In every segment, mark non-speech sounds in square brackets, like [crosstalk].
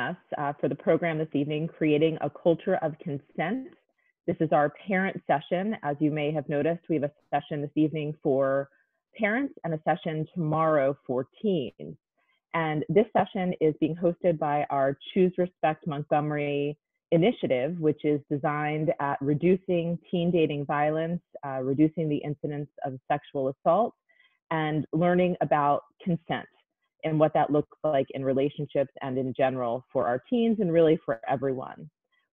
us uh, for the program this evening, Creating a Culture of Consent. This is our parent session. As you may have noticed, we have a session this evening for parents and a session tomorrow for teens. And this session is being hosted by our Choose Respect Montgomery initiative, which is designed at reducing teen dating violence, uh, reducing the incidence of sexual assault, and learning about consent and what that looks like in relationships and in general for our teens and really for everyone.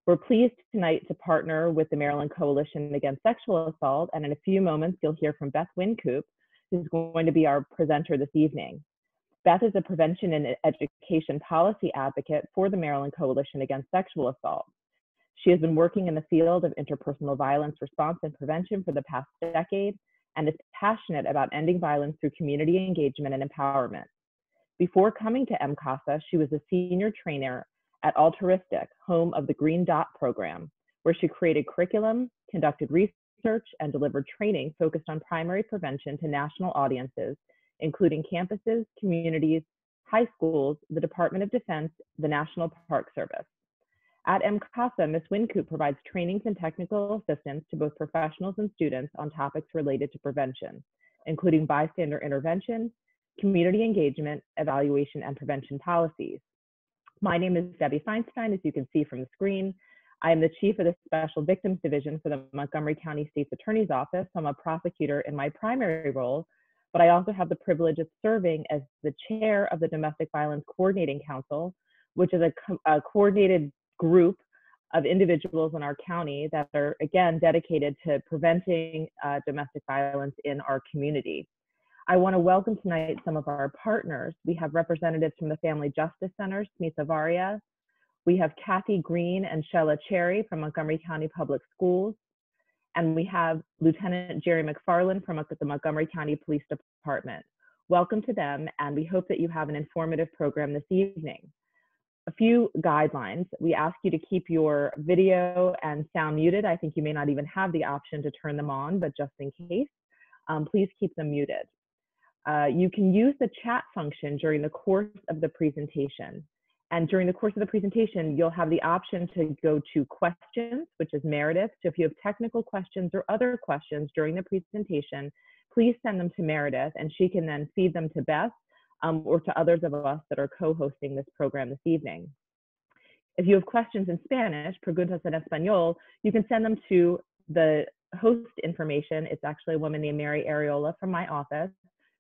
We're pleased tonight to partner with the Maryland Coalition Against Sexual Assault, and in a few moments, you'll hear from Beth Wincoop, who's going to be our presenter this evening. Beth is a prevention and education policy advocate for the Maryland Coalition Against Sexual Assault. She has been working in the field of interpersonal violence response and prevention for the past decade and is passionate about ending violence through community engagement and empowerment. Before coming to MCASA, she was a senior trainer at Alteristic, home of the Green Dot program, where she created curriculum, conducted research, and delivered training focused on primary prevention to national audiences, including campuses, communities, high schools, the Department of Defense, the National Park Service. At MCASA, Ms. Wincoop provides trainings and technical assistance to both professionals and students on topics related to prevention, including bystander intervention, community engagement, evaluation, and prevention policies. My name is Debbie Feinstein, as you can see from the screen. I am the chief of the Special Victims Division for the Montgomery County State's Attorney's Office. I'm a prosecutor in my primary role, but I also have the privilege of serving as the chair of the Domestic Violence Coordinating Council, which is a, co a coordinated group of individuals in our county that are, again, dedicated to preventing uh, domestic violence in our community. I want to welcome tonight some of our partners. We have representatives from the Family Justice Center, Smita Varia. We have Kathy Green and Shella Cherry from Montgomery County Public Schools. And we have Lieutenant Jerry McFarland from the Montgomery County Police Department. Welcome to them, and we hope that you have an informative program this evening. A few guidelines. We ask you to keep your video and sound muted. I think you may not even have the option to turn them on, but just in case, um, please keep them muted. Uh, you can use the chat function during the course of the presentation. And during the course of the presentation, you'll have the option to go to questions, which is Meredith. So if you have technical questions or other questions during the presentation, please send them to Meredith and she can then feed them to Beth um, or to others of us that are co-hosting this program this evening. If you have questions in Spanish, preguntas en español, you can send them to the host information. It's actually a woman named Mary Areola from my office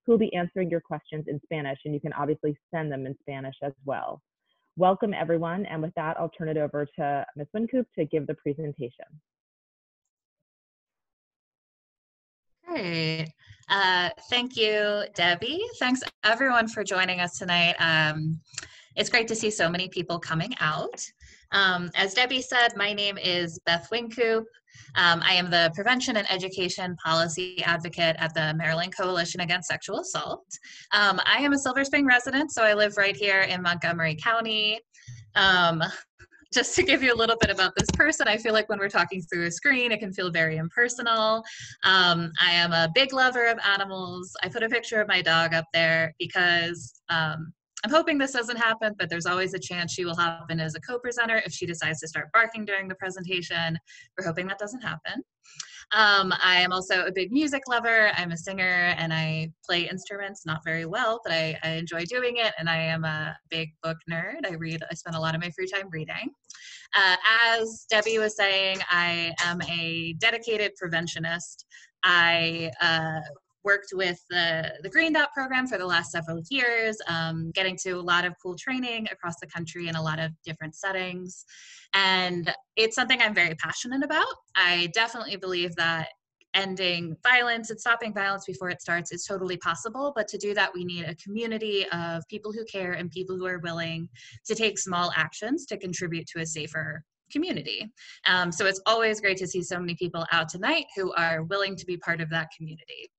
who will be answering your questions in Spanish, and you can obviously send them in Spanish as well. Welcome, everyone, and with that, I'll turn it over to Ms. Wincoop to give the presentation. Great. Uh, thank you, Debbie. Thanks, everyone, for joining us tonight. Um, it's great to see so many people coming out. Um, as Debbie said, my name is Beth Wincoop. Um, I am the Prevention and Education Policy Advocate at the Maryland Coalition Against Sexual Assault. Um, I am a Silver Spring resident, so I live right here in Montgomery County. Um, [laughs] just to give you a little bit about this person, I feel like when we're talking through a screen, it can feel very impersonal. Um, I am a big lover of animals. I put a picture of my dog up there because um, I'm hoping this doesn't happen, but there's always a chance she will happen as a co-presenter if she decides to start barking during the presentation. We're hoping that doesn't happen. Um, I am also a big music lover. I'm a singer and I play instruments, not very well, but I, I enjoy doing it. And I am a big book nerd. I read, I spend a lot of my free time reading. Uh, as Debbie was saying, I am a dedicated preventionist. I uh, worked with the, the Green Dot program for the last several years, um, getting to a lot of cool training across the country in a lot of different settings. And it's something I'm very passionate about. I definitely believe that ending violence and stopping violence before it starts is totally possible. But to do that, we need a community of people who care and people who are willing to take small actions to contribute to a safer community. Um, so it's always great to see so many people out tonight who are willing to be part of that community.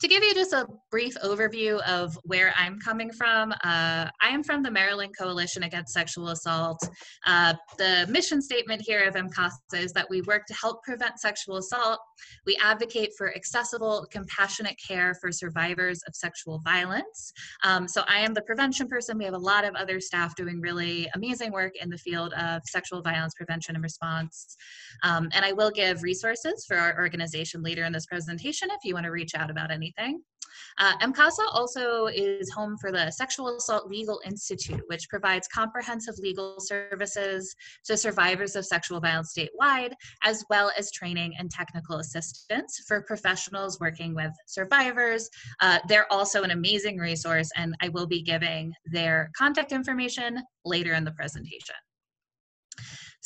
To give you just a brief overview of where I'm coming from, uh, I am from the Maryland Coalition Against Sexual Assault. Uh, the mission statement here of MCASA is that we work to help prevent sexual assault. We advocate for accessible, compassionate care for survivors of sexual violence. Um, so I am the prevention person. We have a lot of other staff doing really amazing work in the field of sexual violence prevention and response. Um, and I will give resources for our organization later in this presentation if you want to reach out about anything. Uh, MCASA also is home for the Sexual Assault Legal Institute, which provides comprehensive legal services to survivors of sexual violence statewide, as well as training and technical assistance for professionals working with survivors. Uh, they're also an amazing resource, and I will be giving their contact information later in the presentation.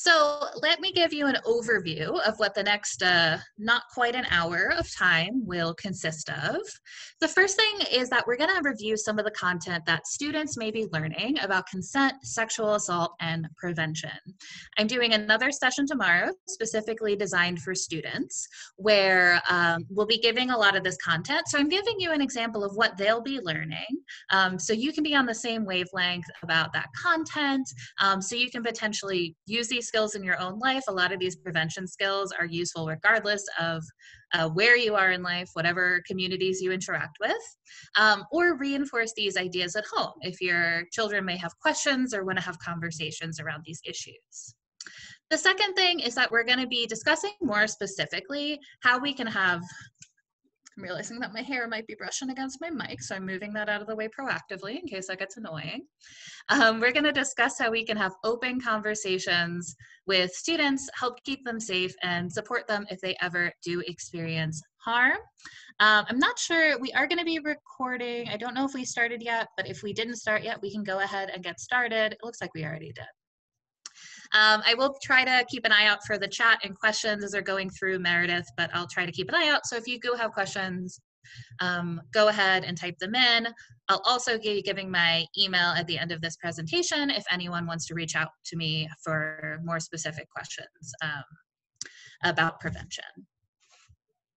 So let me give you an overview of what the next uh, not quite an hour of time will consist of. The first thing is that we're going to review some of the content that students may be learning about consent, sexual assault, and prevention. I'm doing another session tomorrow specifically designed for students where um, we'll be giving a lot of this content. So I'm giving you an example of what they'll be learning um, so you can be on the same wavelength about that content um, so you can potentially use these skills in your own life. A lot of these prevention skills are useful regardless of uh, where you are in life, whatever communities you interact with, um, or reinforce these ideas at home if your children may have questions or want to have conversations around these issues. The second thing is that we're going to be discussing more specifically how we can have I'm realizing that my hair might be brushing against my mic, so I'm moving that out of the way proactively in case that gets annoying. Um, we're going to discuss how we can have open conversations with students, help keep them safe, and support them if they ever do experience harm. Um, I'm not sure, we are going to be recording. I don't know if we started yet, but if we didn't start yet, we can go ahead and get started. It looks like we already did. Um, I will try to keep an eye out for the chat and questions as they're going through Meredith, but I'll try to keep an eye out. So if you do have questions, um, go ahead and type them in. I'll also be giving my email at the end of this presentation if anyone wants to reach out to me for more specific questions um, about prevention.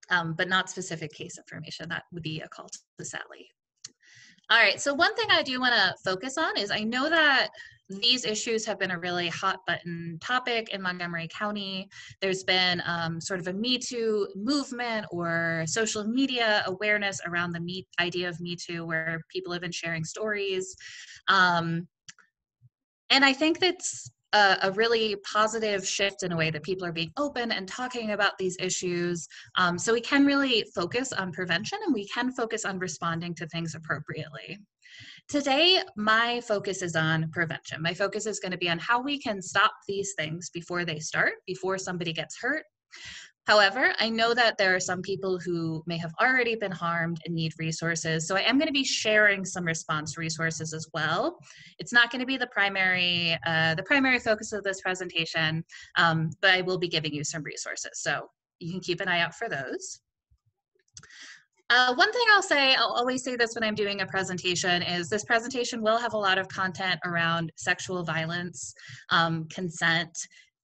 Um, but not specific case information. That would be a call to SALI. All right, so one thing I do want to focus on is I know that these issues have been a really hot button topic in Montgomery County. There's been um, sort of a Me Too movement or social media awareness around the me idea of Me Too, where people have been sharing stories. Um, and I think that's a, a, really positive shift in a way that people are being open and talking about these issues. Um, so we can really focus on prevention and we can focus on responding to things appropriately. Today, my focus is on prevention. My focus is going to be on how we can stop these things before they start, before somebody gets hurt. However, I know that there are some people who may have already been harmed and need resources. So I am going to be sharing some response resources as well. It's not going to be the primary, uh, the primary focus of this presentation, um, but I will be giving you some resources. So you can keep an eye out for those. Uh, one thing I'll say, I'll always say this when I'm doing a presentation, is this presentation will have a lot of content around sexual violence, um, consent.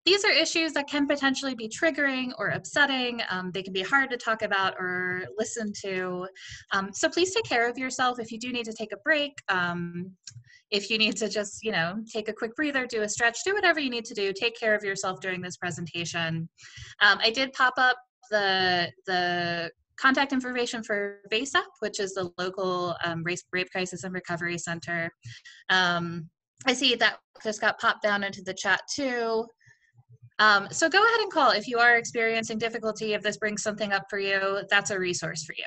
These are issues that can potentially be triggering or upsetting. Um, they can be hard to talk about or listen to. Um, so please take care of yourself. If you do need to take a break, um, if you need to just, you know, take a quick breather, do a stretch, do whatever you need to do. Take care of yourself during this presentation. Um, I did pop up the the contact information for VASAP, which is the local um, race, rape crisis and recovery center. Um, I see that just got popped down into the chat too. Um, so go ahead and call if you are experiencing difficulty, if this brings something up for you, that's a resource for you.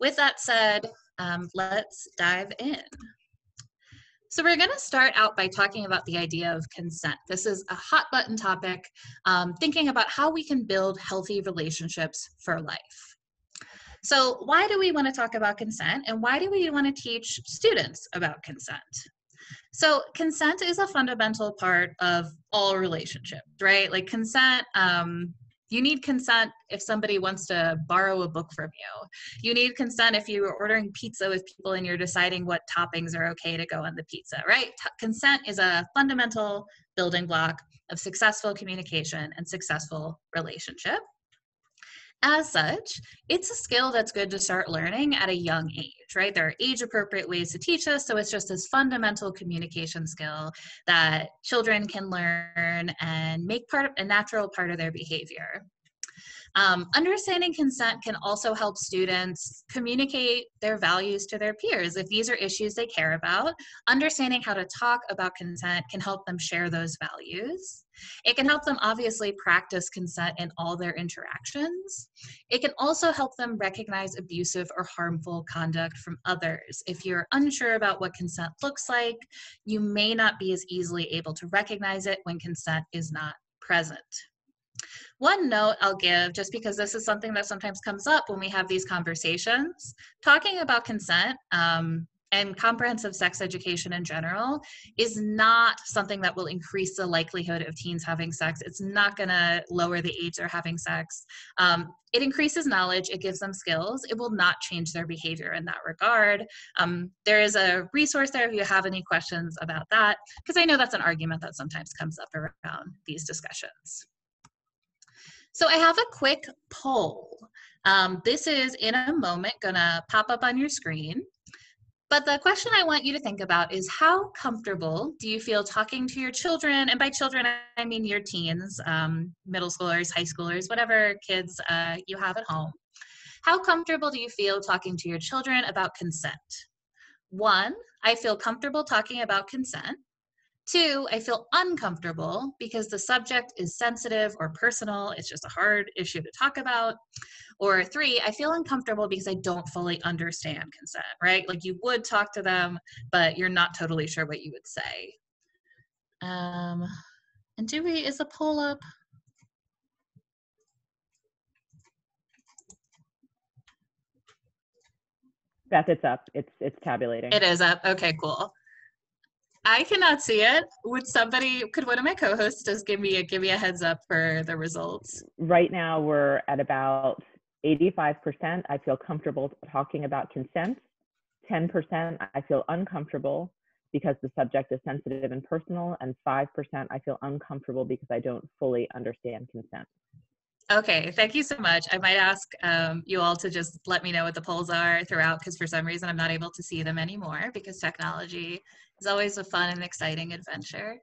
With that said, um, let's dive in. So we're going to start out by talking about the idea of consent. This is a hot button topic, um, thinking about how we can build healthy relationships for life. So why do we want to talk about consent and why do we want to teach students about consent? So consent is a fundamental part of all relationships, right? Like consent, um, you need consent if somebody wants to borrow a book from you. You need consent if you are ordering pizza with people and you're deciding what toppings are okay to go on the pizza, right? T- consent is a fundamental building block of successful communication and successful relationship. As such, it's a skill that's good to start learning at a young age, right? There are age appropriate ways to teach us, so it's just this fundamental communication skill that children can learn and make part of a natural part of their behavior. Um, understanding consent can also help students communicate their values to their peers. If these are issues they care about, understanding how to talk about consent can help them share those values. It can help them obviously practice consent in all their interactions. It can also help them recognize abusive or harmful conduct from others. If you're unsure about what consent looks like, you may not be as easily able to recognize it when consent is not present. One note I'll give, just because this is something that sometimes comes up when we have these conversations, talking about consent um, and comprehensive sex education in general is not something that will increase the likelihood of teens having sex. It's not going to lower the age they're having sex. Um, it increases knowledge, it gives them skills. It will not change their behavior in that regard. Um, there is a resource there if you have any questions about that, because I know that's an argument that sometimes comes up around these discussions. So I have a quick poll. Um, this is in a moment gonna pop up on your screen. But the question I want you to think about is how comfortable do you feel talking to your children? And by children, I mean your teens, um, middle schoolers, high schoolers, whatever kids uh, you have at home. How comfortable do you feel talking to your children about consent? One, I feel comfortable talking about consent. Two, I feel uncomfortable because the subject is sensitive or personal. It's just a hard issue to talk about. Or three, I feel uncomfortable because I don't fully understand consent, right? Like you would talk to them, but you're not totally sure what you would say. Um, and do we, is a poll up? Beth, it's up. It's it's tabulating. It is up. Okay, cool. I cannot see it. Would somebody could one of my co-hosts just give me a give me a heads up for the results? Right now we're at about 85%. I feel comfortable talking about consent. 10% I feel uncomfortable because the subject is sensitive and personal, and 5% I feel uncomfortable because I don't fully understand consent. Okay, thank you so much. I might ask um, you all to just let me know what the polls are throughout because for some reason I'm not able to see them anymore because technology is always a fun and exciting adventure.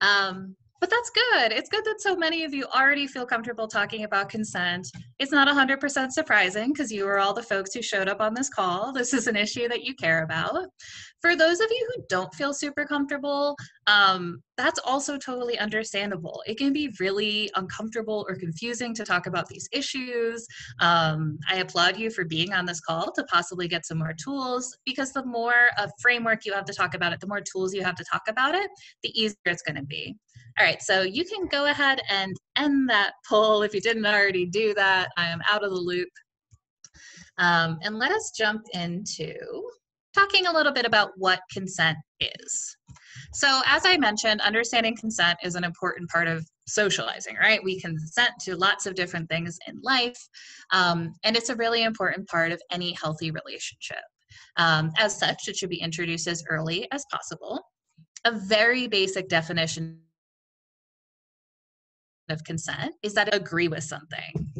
Um, but that's good. It's good that so many of you already feel comfortable talking about consent. It's not 100% surprising because you are all the folks who showed up on this call. This is an issue that you care about. For those of you who don't feel super comfortable, um, that's also totally understandable. It can be really uncomfortable or confusing to talk about these issues. Um, I applaud you for being on this call to possibly get some more tools because the more a framework you have to talk about it, the more tools you have to talk about it, the easier it's going to be. All right, so you can go ahead and end that poll if you didn't already do that. I am out of the loop. Um, and let us jump into talking a little bit about what consent is. So as I mentioned, understanding consent is an important part of socializing, right? We consent to lots of different things in life, um, and it's a really important part of any healthy relationship. Um, as such, it should be introduced as early as possible. A very basic definition of consent is that I agree with something.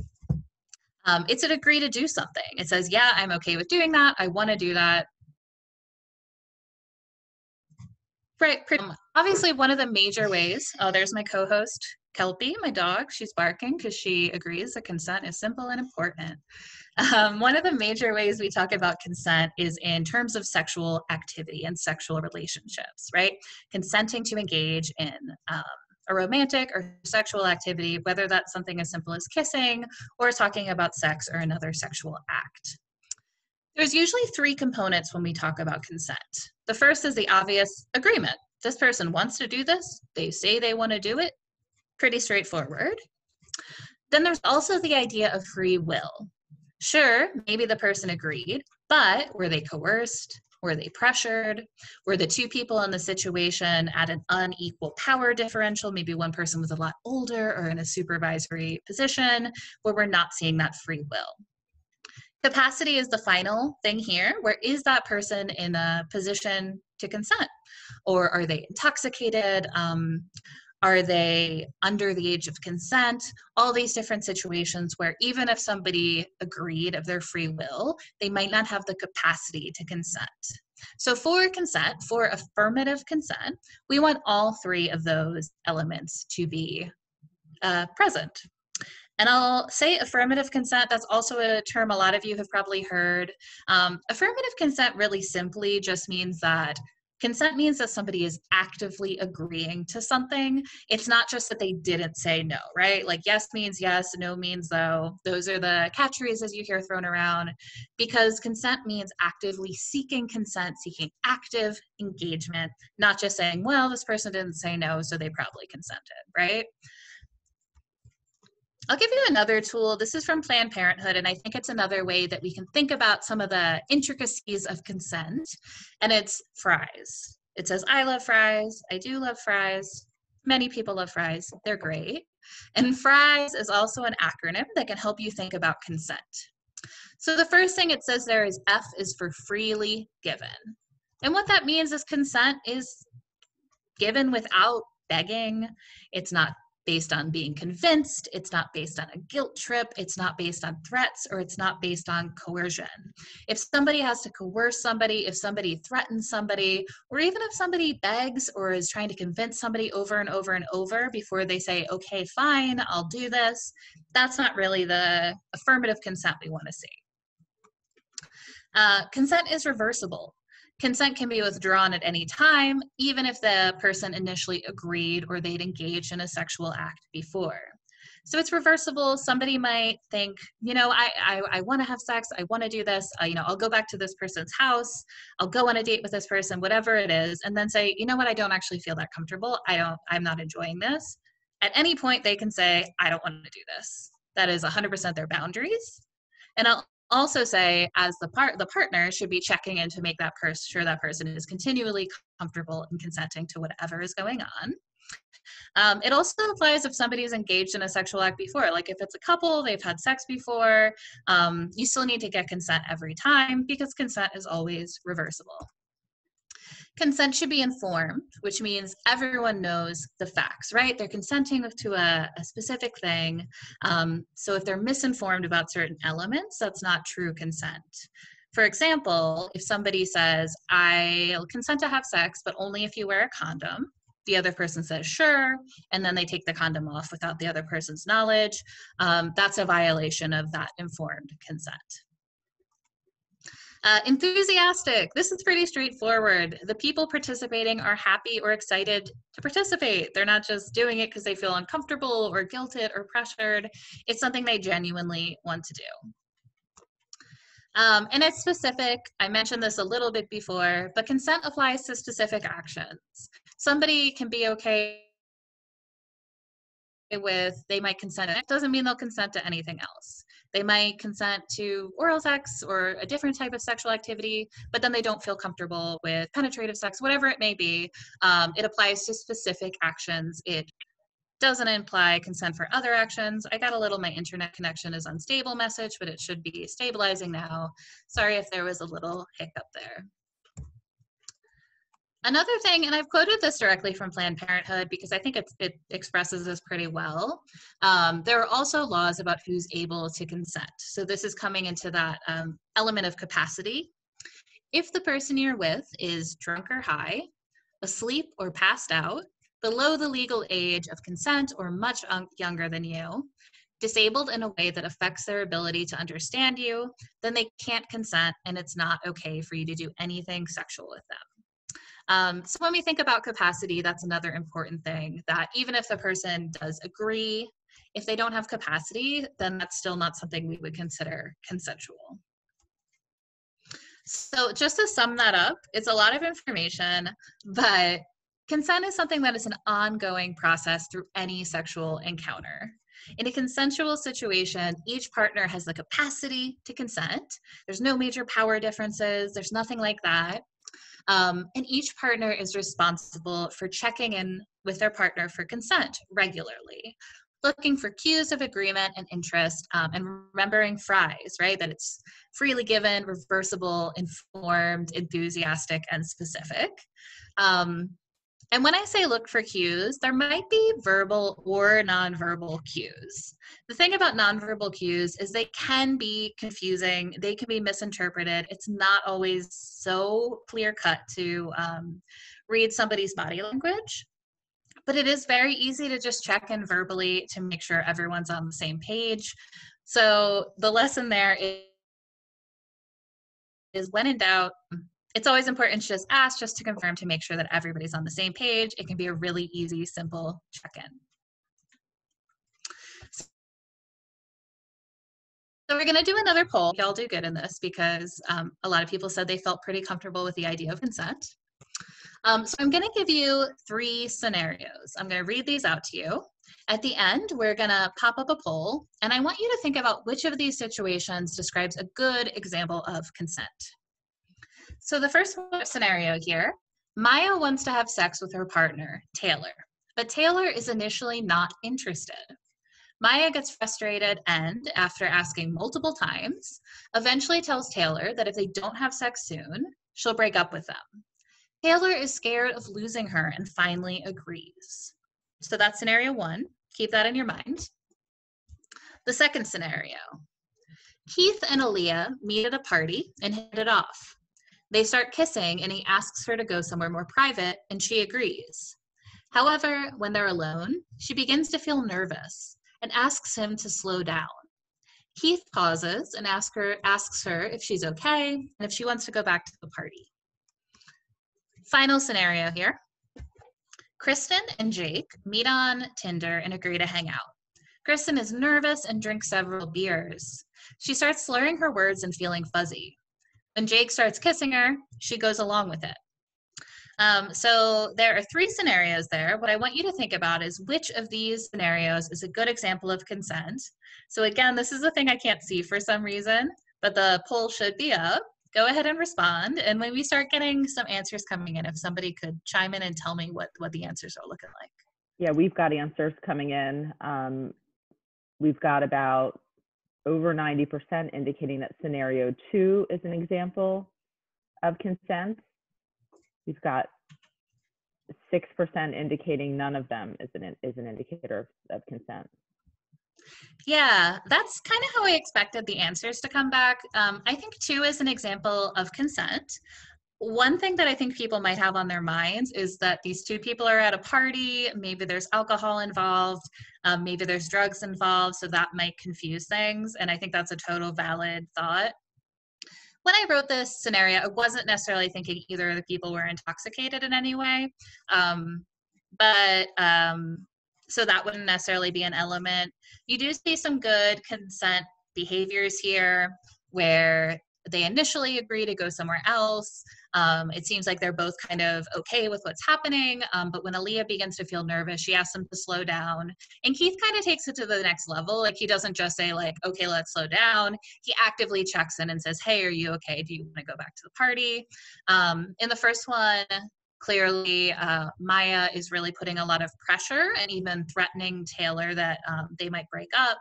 Um, it's an agree to do something. It says, yeah, I'm okay with doing that. I want to do that. Right. Um, obviously, one of the major ways, oh, there's my co host, Kelpie, my dog. She's barking because she agrees that consent is simple and important. Um, one of the major ways we talk about consent is in terms of sexual activity and sexual relationships, right? Consenting to engage in um, a romantic or sexual activity, whether that's something as simple as kissing or talking about sex or another sexual act. There's usually three components when we talk about consent. The first is the obvious agreement. This person wants to do this, they say they want to do it, pretty straightforward. Then there's also the idea of free will. Sure, maybe the person agreed, but were they coerced? Were they pressured? Were the two people in the situation at an unequal power differential? Maybe one person was a lot older or in a supervisory position where we're not seeing that free will. Capacity is the final thing here. Where is that person in a position to consent? Or are they intoxicated? Um, Are they under the age of consent? All these different situations where even if somebody agreed of their free will, they might not have the capacity to consent. So, for consent, for affirmative consent, we want all three of those elements to be uh, present. And I'll say affirmative consent, that's also a term a lot of you have probably heard. Um, affirmative consent really simply just means that consent means that somebody is actively agreeing to something. It's not just that they didn't say no, right? Like yes means yes, no means no. Those are the catchphrases you hear thrown around because consent means actively seeking consent, seeking active engagement, not just saying, well, this person didn't say no, so they probably consented, right? I'll give you another tool. This is from Planned Parenthood, and I think it's another way that we can think about some of the intricacies of consent, and it's fries. It says, I love fries. I do love fries. Many people love fries. They're great. And fries is also an acronym that can help you think about consent. So the first thing it says there is F is for freely given. And what that means is consent is given without begging. It's not based on being convinced, it's not based on a guilt trip, it's not based on threats, or it's not based on coercion. If somebody has to coerce somebody, if somebody threatens somebody, or even if somebody begs or is trying to convince somebody over and over and over before they say, okay, fine, I'll do this, that's not really the affirmative consent we want to see. Uh, consent is reversible. Consent can be withdrawn at any time, even if the person initially agreed or they'd engaged in a sexual act before. So it's reversible. Somebody might think, you know, I I, I want to have sex. I want to do this. Uh, you know, I'll go back to this person's house. I'll go on a date with this person, whatever it is, and then say, you know what? I don't actually feel that comfortable. I don't. I'm not enjoying this. At any point, they can say, I don't want to do this. That is 100% their boundaries. And I'll also say as the part the partner should be checking in to make that person sure that person is continually comfortable and consenting to whatever is going on. Um, it also applies if somebody is engaged in a sexual act before like if it's a couple they've had sex before um, you still need to get consent every time because consent is always reversible consent should be informed, which means everyone knows the facts, right? They're consenting to a, a specific thing. Um, so if they're misinformed about certain elements, that's not true consent. For example, if somebody says, I'll consent to have sex, but only if you wear a condom, the other person says sure and then they take the condom off without the other person's knowledge um, that's a violation of that informed consent uh, enthusiastic. This is pretty straightforward. The people participating are happy or excited to participate. They're not just doing it because they feel uncomfortable or guilted or pressured. It's something they genuinely want to do. Um, and it's specific. I mentioned this a little bit before, but consent applies to specific actions. Somebody can be okay with they might consent. It doesn't mean they'll consent to anything else. They might consent to oral sex or a different type of sexual activity, but then they don't feel comfortable with penetrative sex, whatever it may be. Um, it applies to specific actions. It doesn't imply consent for other actions. I got a little my internet connection is unstable message, but it should be stabilizing now. Sorry if there was a little hiccup there. Another thing, and I've quoted this directly from Planned Parenthood because I think it expresses this pretty well. Um, there are also laws about who's able to consent. So this is coming into that um, element of capacity. If the person you're with is drunk or high, asleep or passed out, below the legal age of consent or much younger than you, disabled in a way that affects their ability to understand you, then they can't consent and it's not okay for you to do anything sexual with them. Um, so when we think about capacity, that's another important thing that even if the person does agree, if they don't have capacity, then that's still not something we would consider consensual. So just to sum that up, it's a lot of information, but consent is something that is an ongoing process through any sexual encounter. In a consensual situation, each partner has the capacity to consent. There's no major power differences, there's nothing like that. Um, and each partner is responsible for checking in with their partner for consent regularly, looking for cues of agreement and interest, um, and remembering fries, right? That it's freely given, reversible, informed, enthusiastic, and specific. Um, And when I say look for cues, there might be verbal or nonverbal cues. The thing about nonverbal cues is they can be confusing, they can be misinterpreted. It's not always so clear cut to um, read somebody's body language. But it is very easy to just check in verbally to make sure everyone's on the same page. So the lesson there is, is when in doubt, it's always important to just ask just to confirm to make sure that everybody's on the same page. It can be a really easy, simple check-in. So we're going to do another poll. Y'all do good in this because um, a lot of people said they felt pretty comfortable with the idea of consent. Um, so I'm going to give you three scenarios. I'm going to read these out to you. At the end, we're going to pop up a poll, and I want you to think about which of these situations describes a good example of consent. So the first scenario here, Maya wants to have sex with her partner, Taylor, but Taylor is initially not interested. Maya gets frustrated and, after asking multiple times, eventually tells Taylor that if they don't have sex soon, she'll break up with them. Taylor is scared of losing her and finally agrees. So that's scenario one. Keep that in your mind. The second scenario Keith and Aaliyah meet at a party and hit it off. They start kissing, and he asks her to go somewhere more private, and she agrees. However, when they're alone, she begins to feel nervous and asks him to slow down. Keith pauses and ask her, asks her if she's okay and if she wants to go back to the party. Final scenario here. Kristen and Jake meet on Tinder and agree to hang out. Kristen is nervous and drinks several beers. She starts slurring her words and feeling fuzzy. When Jake starts kissing her, she goes along with it. Um, so there are three scenarios there. What I want you to think about is which of these scenarios is a good example of consent. So again, this is the thing I can't see for some reason, but the poll should be up. Go ahead and respond. And when we start getting some answers coming in, if somebody could chime in and tell me what, what the answers are looking like. Yeah, we've got answers coming in. Um, we've got about over 90% indicating that scenario two is an example of consent. We've got 6% indicating none of them is an, is an indicator of, of consent. Yeah, that's kind of how I expected the answers to come back. Um, I think two is an example of consent one thing that I think people might have on their minds is that these two people are at a party, maybe there's alcohol involved, um, maybe there's drugs involved, so that might confuse things. And I think that's a total valid thought. When I wrote this scenario, I wasn't necessarily thinking either of the people were intoxicated in any way. Um, but um, so that wouldn't necessarily be an element. You do see some good consent behaviors here where they initially agree to go somewhere else. Um, it seems like they're both kind of okay with what's happening. Um, but when Aaliyah begins to feel nervous, she asks him to slow down. And Keith kind of takes it to the next level. Like he doesn't just say, like, okay, let's slow down. He actively checks in and says, hey, are you okay? Do you want to go back to the party? Um, in the first one, clearly uh, Maya is really putting a lot of pressure and even threatening Taylor that um, they might break up.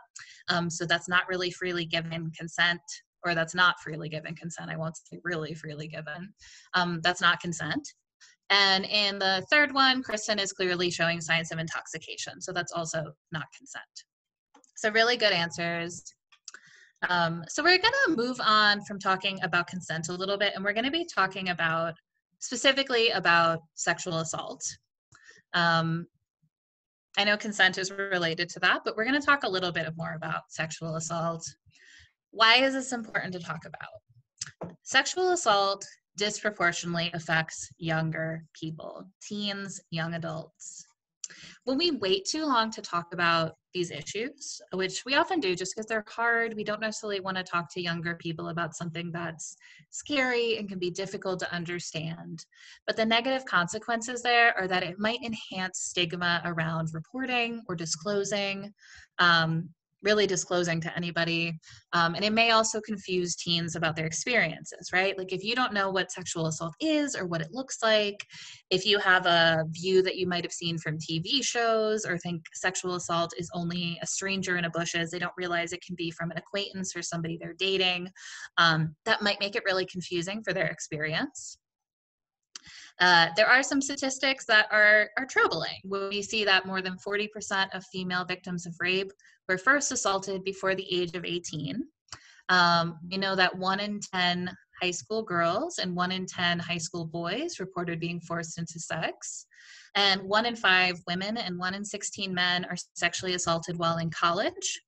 Um, so that's not really freely given consent or that's not freely given consent. I won't say really freely given. Um, that's not consent. And in the third one, Kristen is clearly showing signs of intoxication. So that's also not consent. So really good answers. Um, so we're going to move on from talking about consent a little bit, and we're going to be talking about specifically about sexual assault. Um, I know consent is related to that, but we're going to talk a little bit more about sexual assault. Why is this important to talk about? Sexual assault disproportionately affects younger people, teens, young adults. When we wait too long to talk about these issues, which we often do just because they're hard, we don't necessarily want to talk to younger people about something that's scary and can be difficult to understand. But the negative consequences there are that it might enhance stigma around reporting or disclosing. Um, really disclosing to anybody. Um, and it may also confuse teens about their experiences, right? Like if you don't know what sexual assault is or what it looks like, if you have a view that you might have seen from TV shows or think sexual assault is only a stranger in the bushes, they don't realize it can be from an acquaintance or somebody they're dating, um, that might make it really confusing for their experience. Uh, there are some statistics that are, are troubling. We see that more than 40% of female victims of rape were first assaulted before the age of 18. Um, we know that one in 10 high school girls and one in 10 high school boys reported being forced into sex. And one in five women and one in 16 men are sexually assaulted while in college.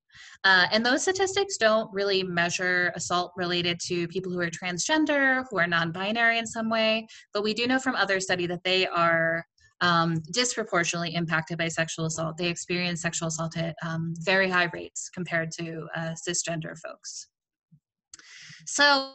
Uh, and those statistics don't really measure assault related to people who are transgender, who are non binary in some way, but we do know from other study that they are um, disproportionately impacted by sexual assault. They experience sexual assault at um, very high rates compared to uh, cisgender folks. So,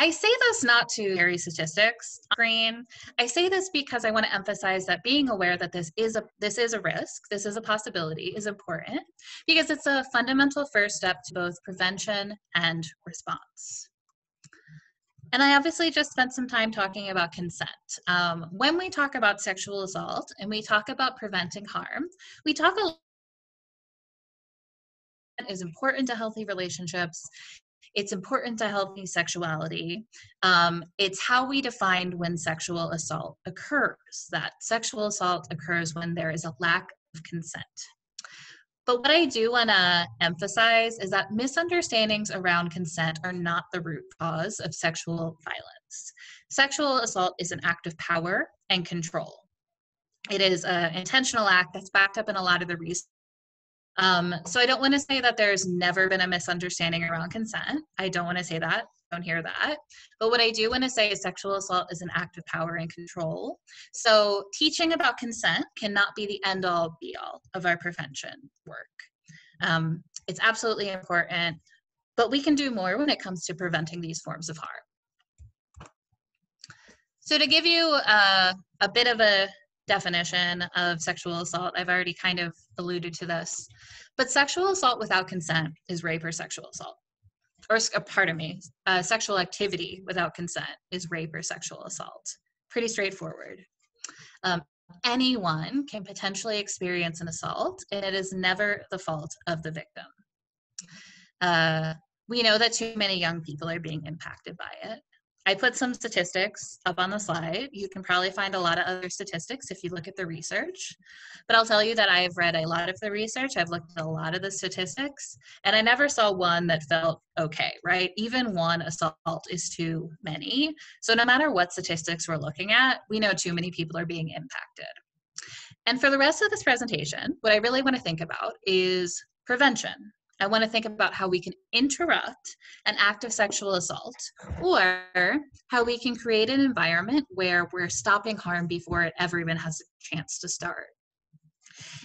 I say this not to carry statistics screen. I say this because I want to emphasize that being aware that this is a this is a risk, this is a possibility is important because it's a fundamental first step to both prevention and response. And I obviously just spent some time talking about consent. Um, when we talk about sexual assault and we talk about preventing harm, we talk a is important to healthy relationships it's important to healthy sexuality. Um, it's how we define when sexual assault occurs. That sexual assault occurs when there is a lack of consent. But what I do want to emphasize is that misunderstandings around consent are not the root cause of sexual violence. Sexual assault is an act of power and control. It is an intentional act that's backed up in a lot of the research um, so I don't want to say that there's never been a misunderstanding around consent. I don't want to say that. Don't hear that. But what I do want to say is sexual assault is an act of power and control. So teaching about consent cannot be the end all be all of our prevention work. Um, it's absolutely important, but we can do more when it comes to preventing these forms of harm. So to give you uh, a bit of a definition of sexual assault. I've already kind of alluded to this. But sexual assault without consent is rape or sexual assault. Or, uh, pardon me, uh, sexual activity without consent is rape or sexual assault. Pretty straightforward. Um, anyone can potentially experience an assault, and it is never the fault of the victim. Uh, we know that too many young people are being impacted by it. I put some statistics up on the slide. You can probably find a lot of other statistics if you look at the research. But I'll tell you that I've read a lot of the research, I've looked at a lot of the statistics, and I never saw one that felt okay, right? Even one assault is too many. So no matter what statistics we're looking at, we know too many people are being impacted. And for the rest of this presentation, what I really want to think about is prevention. I want to think about how we can interrupt an act of sexual assault or how we can create an environment where we're stopping harm before it ever even has a chance to start.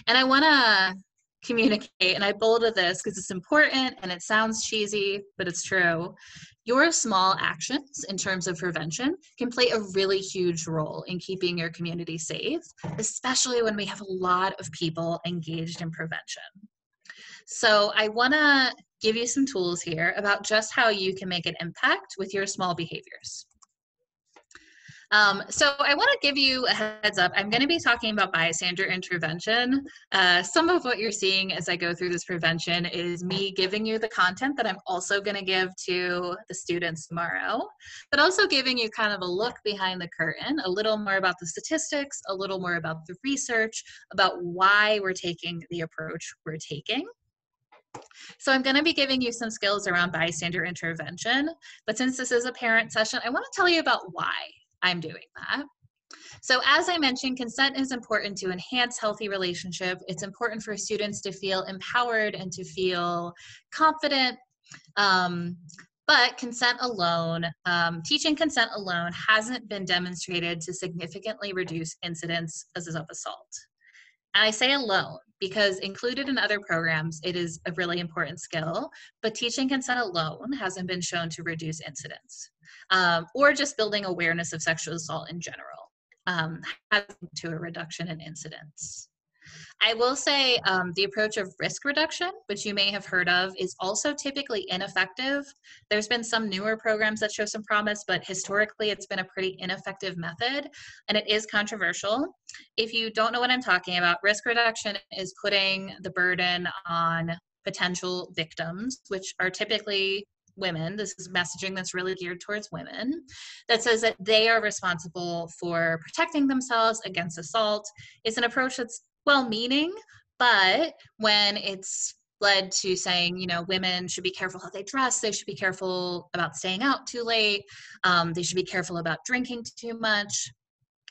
And I want to communicate, and I bolded this because it's important and it sounds cheesy, but it's true. Your small actions in terms of prevention can play a really huge role in keeping your community safe, especially when we have a lot of people engaged in prevention. So I want to give you some tools here about just how you can make an impact with your small behaviors. Um, so I want to give you a heads up. I'm going to be talking about bystander intervention. Uh, some of what you're seeing as I go through this prevention is me giving you the content that I'm also going to give to the students tomorrow, but also giving you kind of a look behind the curtain, a little more about the statistics, a little more about the research, about why we're taking the approach we're taking. So I'm going to be giving you some skills around bystander intervention, but since this is a parent session, I want to tell you about why I'm doing that. So as I mentioned, consent is important to enhance healthy relationship. It's important for students to feel empowered and to feel confident. Um, but consent alone, um, teaching consent alone hasn't been demonstrated to significantly reduce incidents of assault. And I say alone because included in other programs, it is a really important skill, but teaching consent alone hasn't been shown to reduce incidents um, or just building awareness of sexual assault in general um, has to a reduction in incidents. I will say um, the approach of risk reduction, which you may have heard of, is also typically ineffective. There's been some newer programs that show some promise, but historically it's been a pretty ineffective method and it is controversial. If you don't know what I'm talking about, risk reduction is putting the burden on potential victims, which are typically women, this is messaging that's really geared towards women, that says that they are responsible for protecting themselves against assault. It's an approach that's well meaning, but when it's led to saying, you know, women should be careful how they dress, they should be careful about staying out too late, um, they should be careful about drinking too much.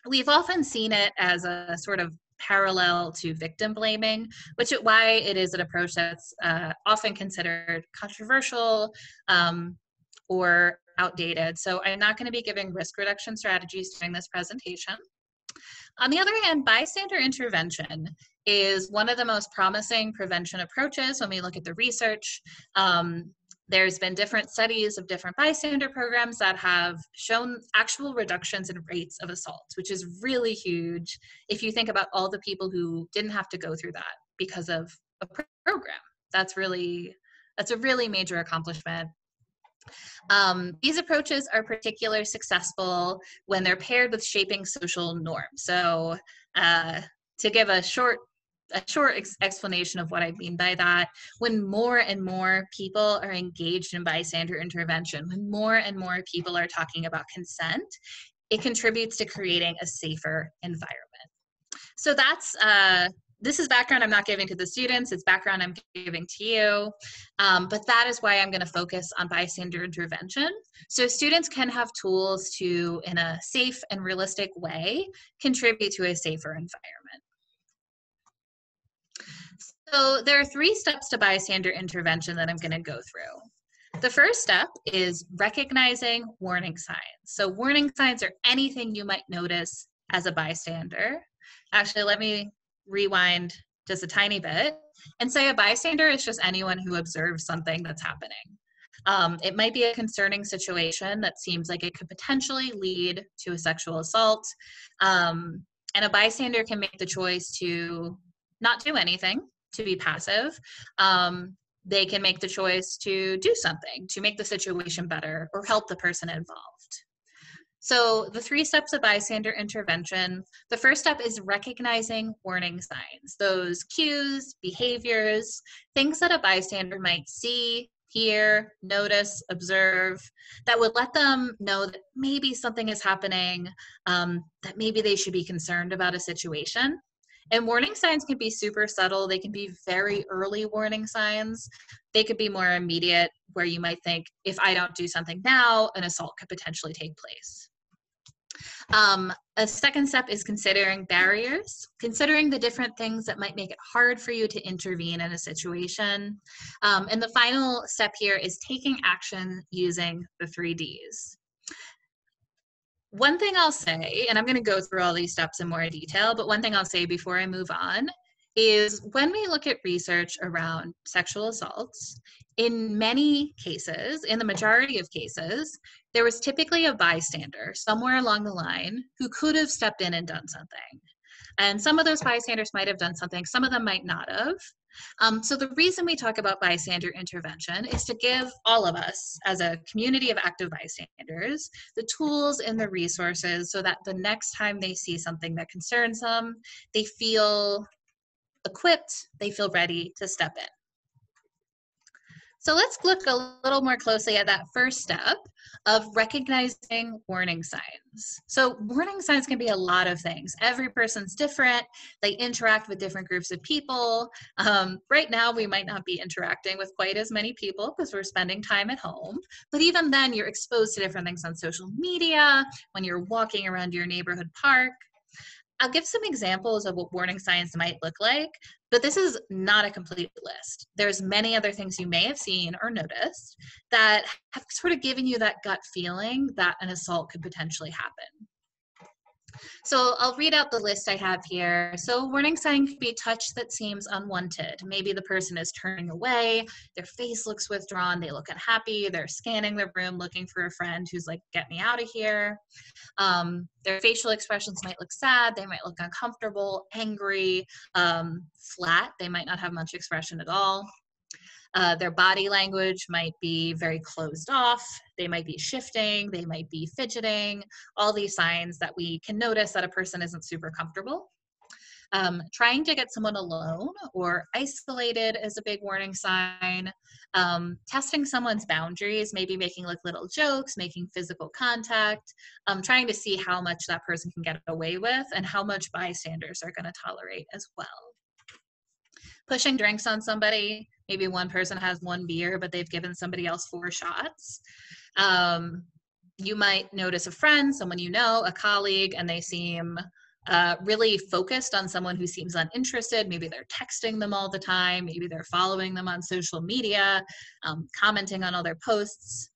We've often seen it as a sort of parallel to victim blaming, which is why it is an approach that's uh, often considered controversial um, or outdated. So I'm not going to be giving risk reduction strategies during this presentation. On the other hand, bystander intervention is one of the most promising prevention approaches when we look at the research. Um, there's been different studies of different bystander programs that have shown actual reductions in rates of assaults, which is really huge if you think about all the people who didn't have to go through that because of a program. That's really that's a really major accomplishment. Um, these approaches are particularly successful when they're paired with shaping social norms. So, uh, to give a short a short ex- explanation of what I mean by that. When more and more people are engaged in bystander intervention, when more and more people are talking about consent, it contributes to creating a safer environment. So that's uh, this is background I'm not giving to the students, it's background I'm giving to you. Um, but that is why I'm going to focus on bystander intervention. So students can have tools to, in a safe and realistic way, contribute to a safer environment. So there are three steps to bystander intervention that I'm going to go through. The first step is recognizing warning signs. So warning signs are anything you might notice as a bystander. Actually, let me rewind just a tiny bit and say a bystander is just anyone who observes something that's happening. Um, it might be a concerning situation that seems like it could potentially lead to a sexual assault. Um, and a bystander can make the choice to not do anything to be passive, um, they can make the choice to do something to make the situation better or help the person involved. So, the three steps of bystander intervention the first step is recognizing warning signs, those cues, behaviors, things that a bystander might see, hear, notice, observe, that would let them know that maybe something is happening, um, that maybe they should be concerned about a situation. And warning signs can be super subtle. They can be very early warning signs. They could be more immediate, where you might think, if I don't do something now, an assault could potentially take place. Um, a second step is considering barriers, considering the different things that might make it hard for you to intervene in a situation. Um, and the final step here is taking action using the three Ds. One thing I'll say, and I'm going to go through all these steps in more detail, but one thing I'll say before I move on is when we look at research around sexual assaults, in many cases, in the majority of cases, there was typically a bystander somewhere along the line who could have stepped in and done something. And some of those bystanders might have done something, some of them might not have. Um, so the reason we talk about bystander intervention is to give all of us, as a community of active bystanders, the tools and the resources so that the next time they see something that concerns them, they feel equipped, they feel ready to step in. So let's look a little more closely at that first step of recognizing warning signs. So, warning signs can be a lot of things. Every person's different, they interact with different groups of people. Um, right now, we might not be interacting with quite as many people because we're spending time at home. But even then, you're exposed to different things on social media, when you're walking around your neighborhood park. I'll give some examples of what warning signs might look like, but this is not a complete list. There's many other things you may have seen or noticed that have sort of given you that gut feeling that an assault could potentially happen. So I'll read out the list I have here. So warning sign could be touch that seems unwanted. Maybe the person is turning away, their face looks withdrawn, they look unhappy, they're scanning the room looking for a friend who's like, get me out of here. Um, their facial expressions might look sad, they might look uncomfortable, angry, um, flat, they might not have much expression at all. Uh, their body language might be very closed off. They might be shifting. They might be fidgeting. All these signs that we can notice that a person isn't super comfortable. Um, trying to get someone alone or isolated is a big warning sign. Um, testing someone's boundaries, maybe making like little jokes, making physical contact, um, trying to see how much that person can get away with and how much bystanders are going to tolerate as well. Pushing drinks on somebody, maybe one person has one beer, but they've given somebody else four shots. Um, you might notice a friend, someone you know, a colleague, and they seem uh, really focused on someone who seems uninterested. Maybe they're texting them all the time. Maybe they're following them on social media, um, commenting on all their posts.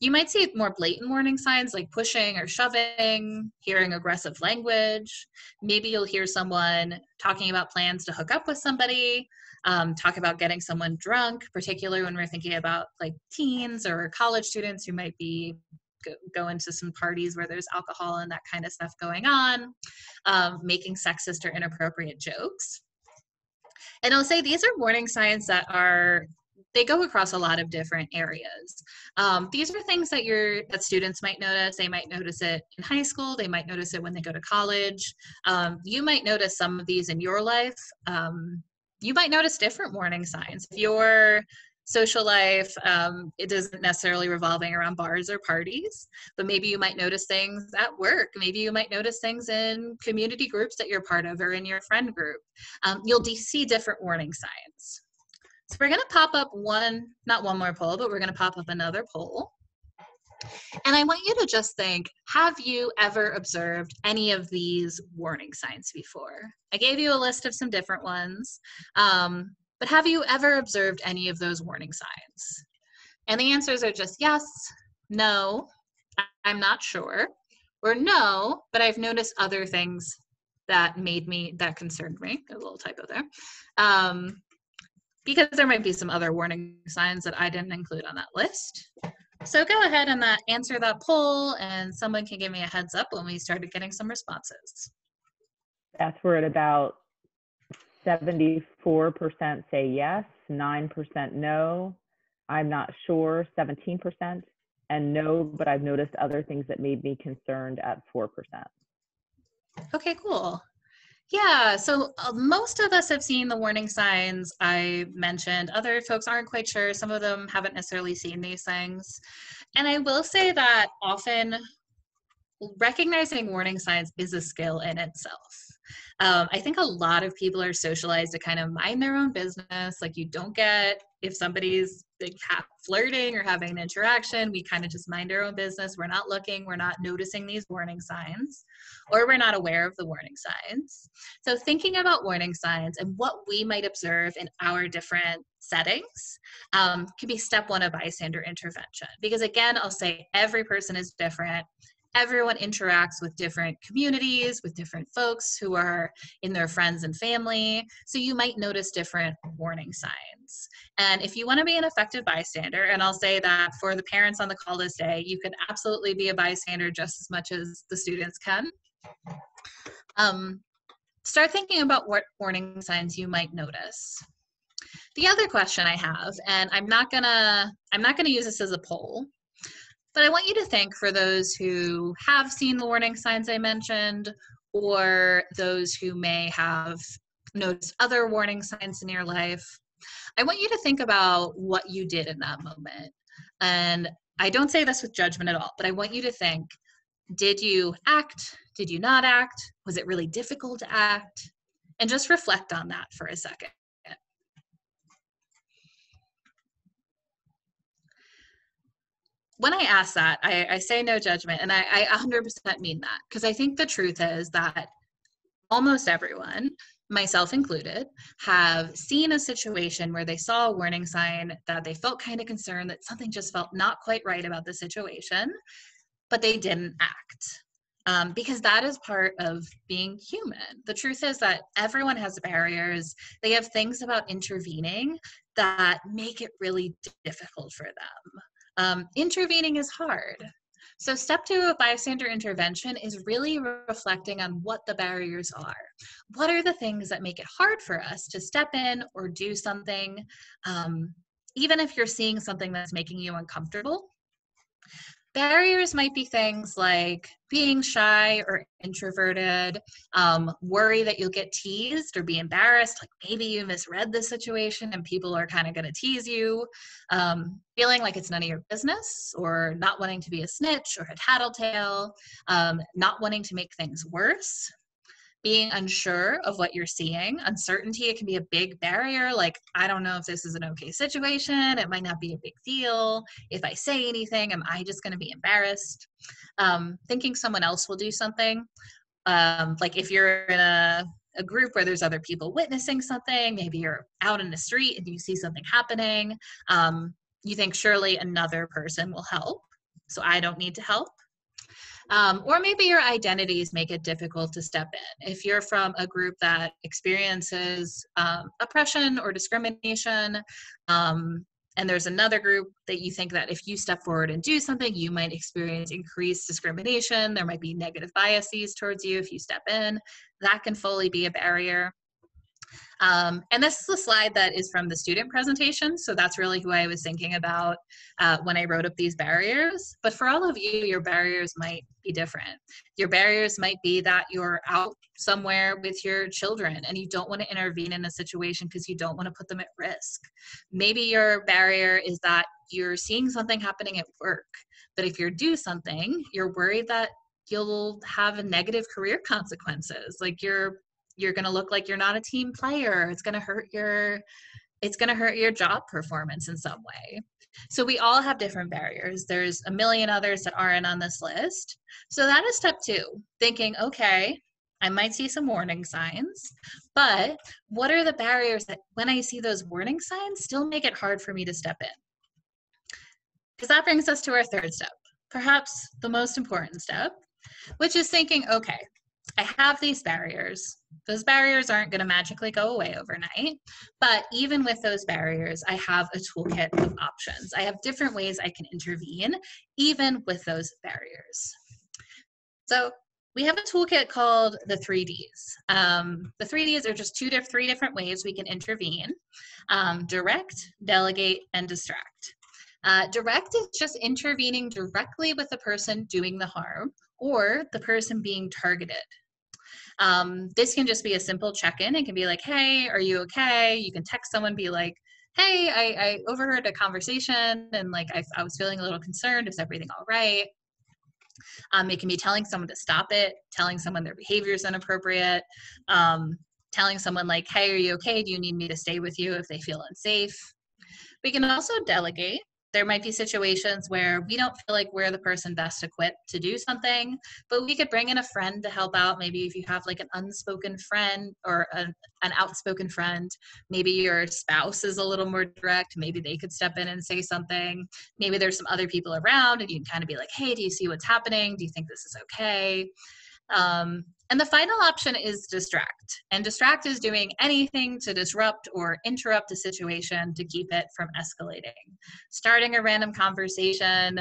You might see more blatant warning signs like pushing or shoving, hearing aggressive language. Maybe you'll hear someone talking about plans to hook up with somebody, um, talk about getting someone drunk, particularly when we're thinking about like teens or college students who might be go, into some parties where there's alcohol and that kind of stuff going on, um, making sexist or inappropriate jokes. And I'll say these are warning signs that are they go across a lot of different areas. Um, these are things that your that students might notice. They might notice it in high school. They might notice it when they go to college. Um, you might notice some of these in your life. Um, you might notice different warning signs. If you're social life um, it isn't necessarily revolving around bars or parties but maybe you might notice things at work maybe you might notice things in community groups that you're part of or in your friend group um, you'll see different warning signs so we're going to pop up one not one more poll but we're going to pop up another poll and I want you to just think have you ever observed any of these warning signs before? I gave you a list of some different ones. Um, but have you ever observed any of those warning signs? And the answers are just yes, no, I'm not sure, or no, but I've noticed other things that made me, that concerned me. A little typo there. Um, because there might be some other warning signs that I didn't include on that list. So go ahead and that, uh, answer that poll, and someone can give me a heads up when we started getting some responses. That's where at about 74% say yes, 9% no. I'm not sure, 17%, and no, but I've noticed other things that made me concerned at 4%. Okay, cool. Yeah, so uh, most of us have seen the warning signs I mentioned. Other folks aren't quite sure. Some of them haven't necessarily seen these things. And I will say that often recognizing warning signs is a skill in itself. Um, I think a lot of people are socialized to kind of mind their own business. Like you don't get if somebody's like flirting or having an interaction, we kind of just mind our own business. We're not looking, we're not noticing these warning signs, or we're not aware of the warning signs. So thinking about warning signs and what we might observe in our different settings um, can be step one of bystander intervention. Because again, I'll say every person is different everyone interacts with different communities, with different folks who are in their friends and family. So you might notice different warning signs. And if you want to be an effective bystander, and I'll say that for the parents on the call this day, you can absolutely be a bystander just as much as the students can. Um, start thinking about what warning signs you might notice. The other question I have, and I'm not gonna I'm not gonna use this as a poll, but I want you to think for those who have seen the warning signs I mentioned, or those who may have noticed other warning signs in your life. I want you to think about what you did in that moment. And I don't say this with judgment at all, but I want you to think did you act? Did you not act? Was it really difficult to act? And just reflect on that for a second. when I ask that, I, I say no judgment, and I, I 100% mean that because I think the truth is that almost everyone, myself included, have seen a situation where they saw a warning sign that they felt kind of concerned that something just felt not quite right about the situation, but they didn't act. Um, because that is part of being human. The truth is that everyone has barriers. They have things about intervening that make it really difficult for them. Um, intervening is hard. So, step two of bystander intervention is really reflecting on what the barriers are. What are the things that make it hard for us to step in or do something, um, even if you're seeing something that's making you uncomfortable? Barriers might be things like being shy or introverted, um, worry that you'll get teased or be embarrassed, like maybe you misread the situation and people are kind of going to tease you, um, feeling like it's none of your business, or not wanting to be a snitch or a tattletale, um, not wanting to make things worse, being unsure of what you're seeing. Uncertainty, it can be a big barrier. Like, I don't know if this is an okay situation. It might not be a big deal. If I say anything, am I just going to be embarrassed? Um, thinking someone else will do something. Um, like, if you're in a, a group where there's other people witnessing something, maybe you're out in the street and you see something happening, um, you think surely another person will help. So I don't need to help. Um, or maybe your identities make it difficult to step in. If you're from a group that experiences um, oppression or discrimination, um, and there's another group that you think that if you step forward and do something, you might experience increased discrimination. There might be negative biases towards you if you step in. That can fully be a barrier. Um, and this is a slide that is from the student presentation, so that's really who I was thinking about uh, when I wrote up these barriers. But for all of you, your barriers might be different. Your barriers might be that you're out somewhere with your children and you don't want to intervene in a situation because you don't want to put them at risk. Maybe your barrier is that you're seeing something happening at work, but if you do something, you're worried that you'll have a negative career consequences. Like you're you're going to look like you're not a team player. It's going to hurt your it's going to hurt your job performance in some way. So we all have different barriers. There's a million others that aren't on this list. So that is step two thinking okay I might see some warning signs, but what are the barriers that when I see those warning signs still make it hard for me to step in? Because that brings us to our third step, perhaps the most important step, which is thinking, okay, I have these barriers. Those barriers aren't going to magically go away overnight. But even with those barriers, I have a toolkit of options. I have different ways I can intervene, even with those barriers. So we have a toolkit called the 3Ds. Um, the 3Ds are just two, three different ways we can intervene um, direct, delegate, and distract. Uh, direct is just intervening directly with the person doing the harm or the person being targeted. Um, this can just be a simple check-in. It can be like, hey, are you okay? You can text someone, be like, hey, I, I overheard a conversation and like I, I was feeling a little concerned. Is everything all right? Um, it can be telling someone to stop it, telling someone their behavior is inappropriate, um, telling someone like, hey, are you okay? Do you need me to stay with you if they feel unsafe? We can also delegate there might be situations where we don't feel like we're the person best equipped to do something, but we could bring in a friend to help out. Maybe if you have like an unspoken friend or an, an outspoken friend, maybe your spouse is a little more direct. Maybe they could step in and say something. Maybe there's some other people around and you can kind of be like, hey, do you see what's happening? Do you think this is okay? Um, and the final option is distract. And distract is doing anything to disrupt or interrupt a situation to keep it from escalating. Starting a random conversation,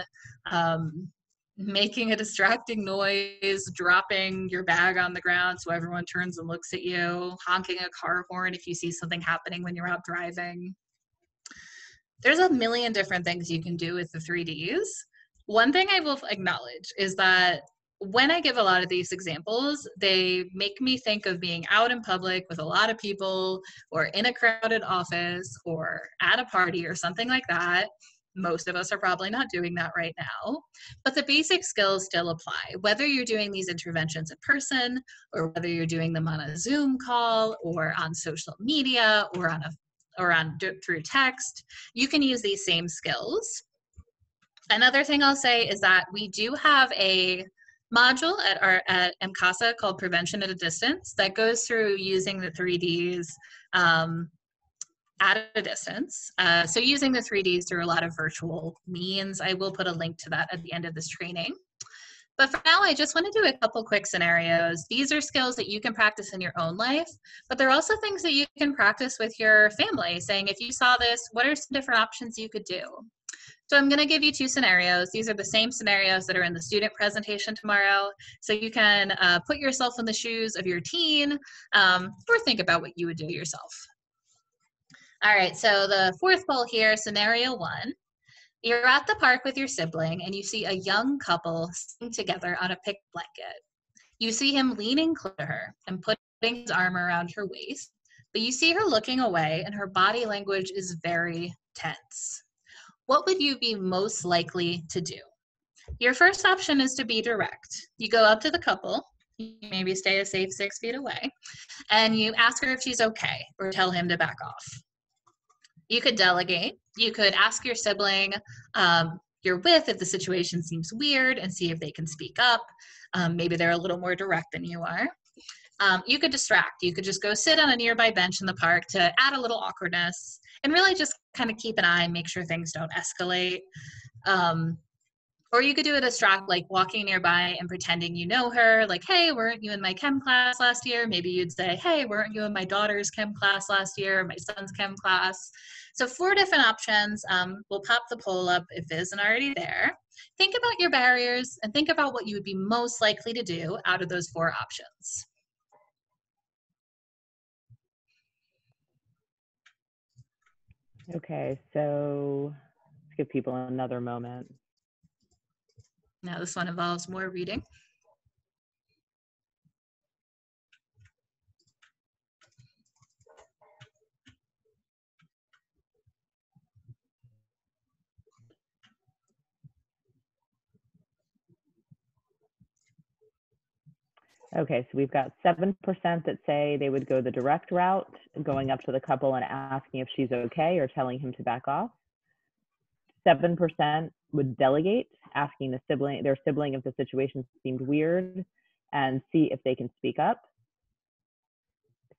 um, making a distracting noise, dropping your bag on the ground so everyone turns and looks at you, honking a car horn if you see something happening when you're out driving. There's a million different things you can do with the 3Ds. One thing I will acknowledge is that when I give a lot of these examples, they make me think of being out in public with a lot of people or in a crowded office or at a party or something like that. Most of us are probably not doing that right now, but the basic skills still apply. Whether you're doing these interventions in person or whether you're doing them on a Zoom call or on social media or on a or on through text, you can use these same skills. Another thing I'll say is that we do have a module at our at MCASA called Prevention at a Distance that goes through using the 3Ds um, at a distance. Uh, so using the 3Ds through a lot of virtual means. I will put a link to that at the end of this training. But for now, I just want to do a couple quick scenarios. These are skills that you can practice in your own life, but they're also things that you can practice with your family, saying, if you saw this, what are some different options you could do? So I'm going to give you two scenarios. These are the same scenarios that are in the student presentation tomorrow. So you can uh, put yourself in the shoes of your teen um, or think about what you would do yourself. All right, so the fourth poll here, scenario one. You're at the park with your sibling and you see a young couple sitting together on a picnic blanket. You see him leaning close to her and putting his arm around her waist, but you see her looking away and her body language is very tense. What would you be most likely to do? Your first option is to be direct. You go up to the couple, you maybe stay a safe six feet away, and you ask her if she's okay or tell him to back off. You could delegate. You could ask your sibling um, you're with if the situation seems weird and see if they can speak up. Um, maybe they're a little more direct than you are. Um, you could distract. You could just go sit on a nearby bench in the park to add a little awkwardness and really just kind of keep an eye and make sure things don't escalate. Um, or you could do a distract, like walking nearby and pretending you know her, like, hey, weren't you in my chem class last year? Maybe you'd say, hey, weren't you in my daughter's chem class last year, my son's chem class? So, four different options. Um, we'll pop the poll up if it isn't already there. Think about your barriers and think about what you would be most likely to do out of those four options. Okay, so let's give people another moment. Now this one involves more reading. Okay, so we've got 7% that say they would go the direct route, going up to the couple and asking if she's okay or telling him to back off. 7% would delegate, asking the sibling, their sibling if the situation seemed weird and see if they can speak up.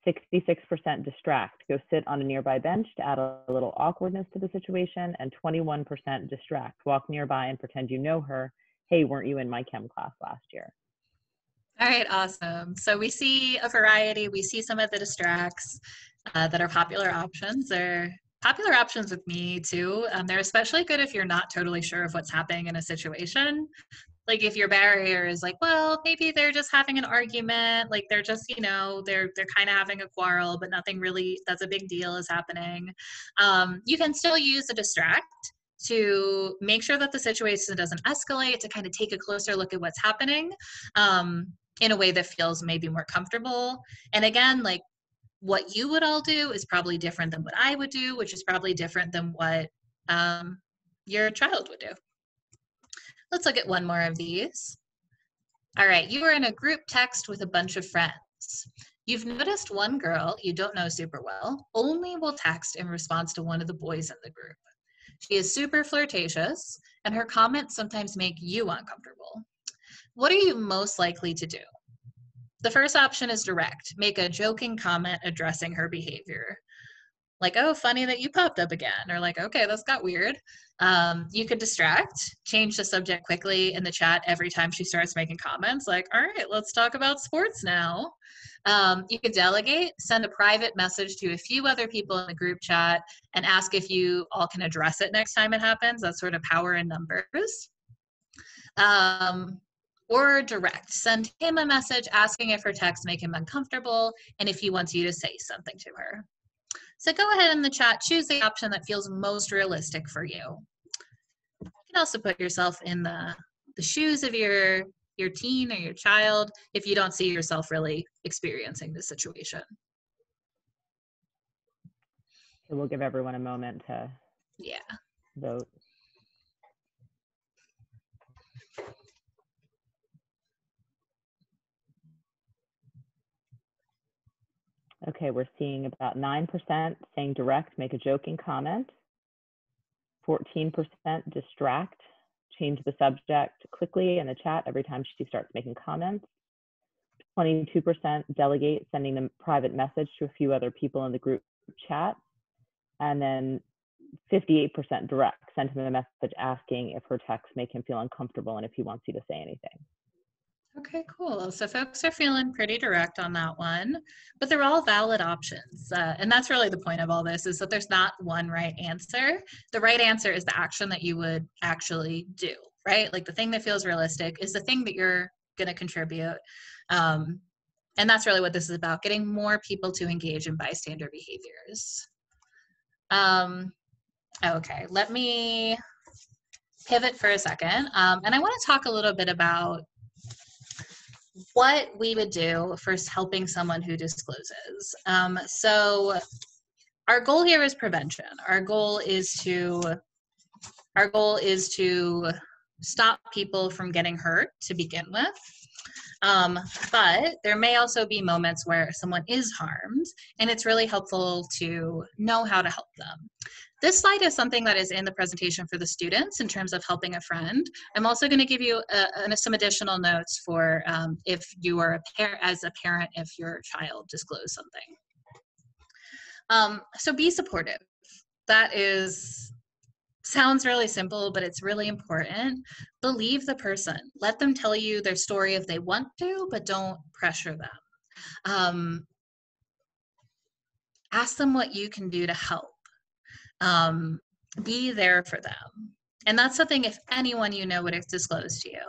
66% distract, go sit on a nearby bench to add a little awkwardness to the situation, and 21% distract, walk nearby and pretend you know her. Hey, weren't you in my chem class last year? All right, awesome. So we see a variety. We see some of the distracts uh, that are popular options. They're popular options with me too. Um, they're especially good if you're not totally sure of what's happening in a situation. Like if your barrier is like, well, maybe they're just having an argument, like they're just, you know, they're they're kind of having a quarrel, but nothing really that's a big deal is happening. Um, you can still use a distract to make sure that the situation doesn't escalate, to kind of take a closer look at what's happening. Um, in a way that feels maybe more comfortable. And again, like what you would all do is probably different than what I would do, which is probably different than what um, your child would do. Let's look at one more of these. All right, you are in a group text with a bunch of friends. You've noticed one girl you don't know super well only will text in response to one of the boys in the group. She is super flirtatious, and her comments sometimes make you uncomfortable. What are you most likely to do? The first option is direct. Make a joking comment addressing her behavior. Like, oh, funny that you popped up again. Or like, okay, that's got weird. Um, you could distract, change the subject quickly in the chat every time she starts making comments. Like, all right, let's talk about sports now. Um, you could delegate, send a private message to a few other people in the group chat, and ask if you all can address it next time it happens. That's sort of power in numbers. Um, or direct. Send him a message asking if her text make him uncomfortable and if he wants you to say something to her. So go ahead in the chat, choose the option that feels most realistic for you. You can also put yourself in the, the shoes of your, your teen or your child if you don't see yourself really experiencing the situation. we'll give everyone a moment to yeah. vote. Okay, we're seeing about 9% saying direct, make a joking comment. 14% distract, change the subject quickly in the chat every time she starts making comments. 22% delegate, sending a private message to a few other people in the group chat. And then 58% direct, send him a message asking if her texts make him feel uncomfortable and if he wants you to say anything. Okay, cool. So folks are feeling pretty direct on that one, but they're all valid options. Uh, and that's really the point of all this is that there's not one right answer. The right answer is the action that you would actually do, right? Like the thing that feels realistic is the thing that you're going to contribute. Um, and that's really what this is about, getting more people to engage in bystander behaviors. Um, okay, let me pivot for a second, um, and I want to talk a little bit about what we would do first helping someone who discloses. Um, so, our goal here is prevention. Our goal is to our goal is to stop people from getting hurt to begin with. Um, but there may also be moments where someone is harmed, and it's really helpful to know how to help them. This slide is something that is in the presentation for the students in terms of helping a friend. I'm also going to give you a, a, some additional notes for um, if you are a parent, as a parent, if your child disclosed something. Um, so be supportive. That is sounds really simple, but it's really important. Believe the person. Let them tell you their story if they want to, but don't pressure them. Um, ask them what you can do to help. Um, be there for them. And that's something if anyone you know would disclose to you.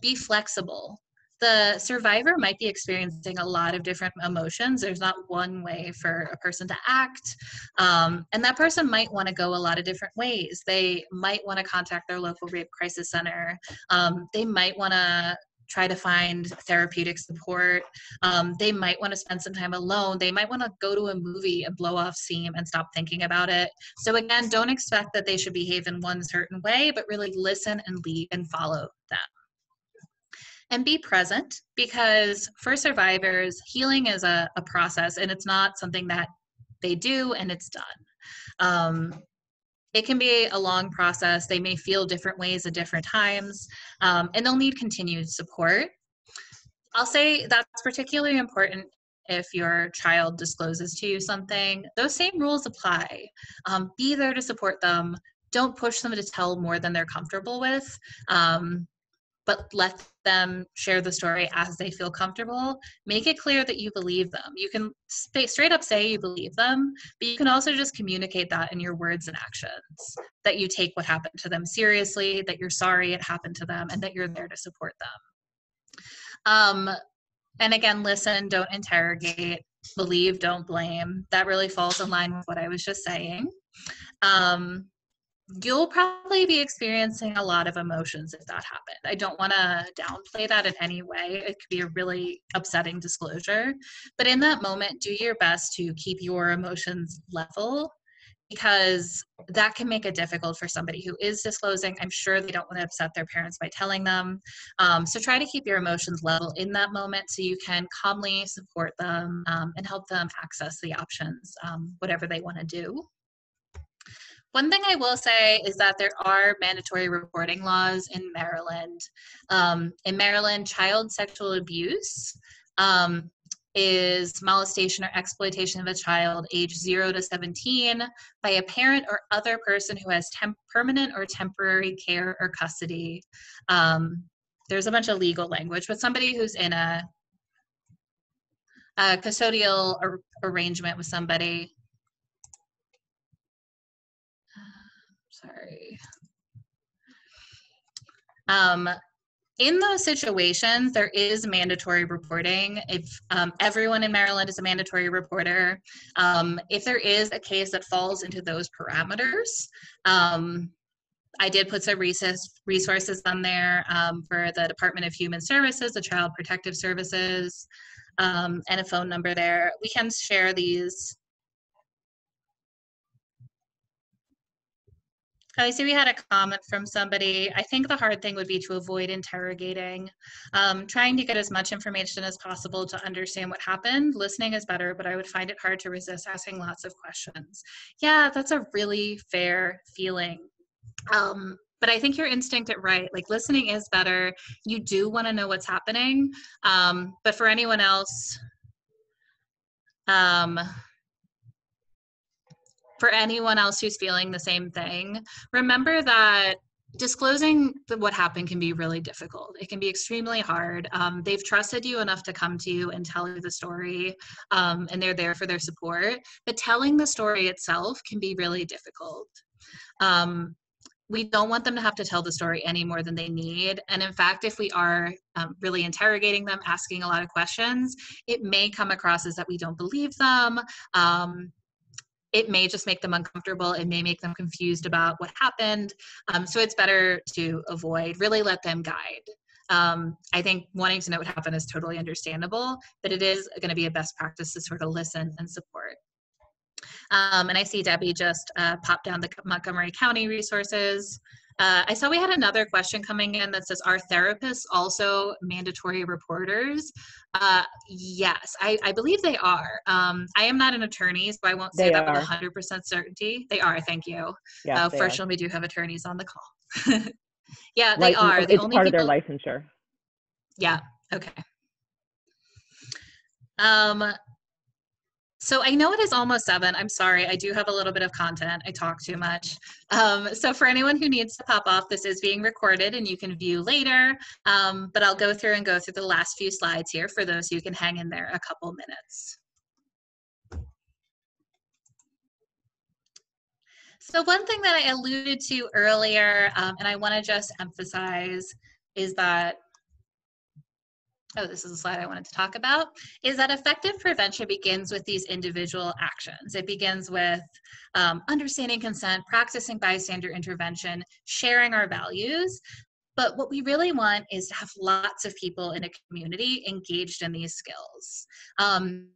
Be flexible the survivor might be experiencing a lot of different emotions. There's not one way for a person to act. Um, and that person might want to go a lot of different ways. They might want to contact their local rape crisis center. Um, they might want to try to find therapeutic support. Um, they might want to spend some time alone. They might want to go to a movie and blow off steam and stop thinking about it. So, again, don't expect that they should behave in one certain way, but really listen and lead and follow them and be present because for survivors, healing is a, a process and it's not something that they do and it's done. Um, it can be a long process. They may feel different ways at different times, um, and they'll need continued support. I'll say that's particularly important if your child discloses to you something. Those same rules apply. Um, be there to support them. Don't push them to tell more than they're comfortable with. Um, but let them share the story as they feel comfortable. Make it clear that you believe them. You can straight up say you believe them, but you can also just communicate that in your words and actions that you take what happened to them seriously, that you're sorry it happened to them, and that you're there to support them. Um, and again, listen, don't interrogate, believe, don't blame. That really falls in line with what I was just saying. Um, you'll probably be experiencing a lot of emotions if that happened. I don't want to downplay that in any way. It could be a really upsetting disclosure. But in that moment, do your best to keep your emotions level because that can make it difficult for somebody who is disclosing. I'm sure they don't want to upset their parents by telling them. Um, so try to keep your emotions level in that moment so you can calmly support them um, and help them access the options, um, whatever they want to do. One thing I will say is that there are mandatory reporting laws in Maryland. Um, in Maryland, child sexual abuse um, is molestation or exploitation of a child age 0 to 17 by a parent or other person who has temp- permanent or temporary care or custody. Um, there's a bunch of legal language, but somebody who's in a, a custodial ar- arrangement with somebody sorry. Um, in those situations, there is mandatory reporting. If um, everyone in Maryland is a mandatory reporter, um, if there is a case that falls into those parameters, um, I did put some resources on there um, for the Department of Human Services, the Child Protective Services, um, and a phone number there. We can share these I see we had a comment from somebody. I think the hard thing would be to avoid interrogating, um, trying to get as much information as possible to understand what happened. Listening is better, but I would find it hard to resist asking lots of questions. Yeah, that's a really fair feeling. Um, but I think your instinct is right. Like listening is better. You do want to know what's happening. Um, but for anyone else, um, for anyone else who's feeling the same thing, remember that disclosing the, what happened can be really difficult. It can be extremely hard. Um, they've trusted you enough to come to you and tell you the story, um, and they're there for their support. But telling the story itself can be really difficult. Um, we don't want them to have to tell the story any more than they need. And in fact, if we are um, really interrogating them, asking a lot of questions, it may come across as that we don't believe them. Um, it may just make them uncomfortable. It may make them confused about what happened. Um, so it's better to avoid, really let them guide. Um, I think wanting to know what happened is totally understandable, but it is going to be a best practice to sort of listen and support. Um, and I see Debbie just uh, pop down the Montgomery County resources. Uh, I saw we had another question coming in that says, are therapists also mandatory reporters? Uh, yes, I, I, believe they are. Um, I am not an attorney, so I won't say they that are. with 100% certainty. They are, thank you. Yeah, uh, fortunately, we do have attorneys on the call. [laughs] yeah, they are. The it's part people... of their licensure. Yeah, okay. Um, so I know it is almost seven. I'm sorry. I do have a little bit of content. I talk too much. Um, so for anyone who needs to pop off, this is being recorded and you can view later. Um, but I'll go through and go through the last few slides here for those who can hang in there a couple minutes. So one thing that I alluded to earlier, um, and I want to just emphasize, is that oh, this is a slide I wanted to talk about, is that effective prevention begins with these individual actions. It begins with um, understanding consent, practicing bystander intervention, sharing our values. But what we really want is to have lots of people in a community engaged in these skills. Um,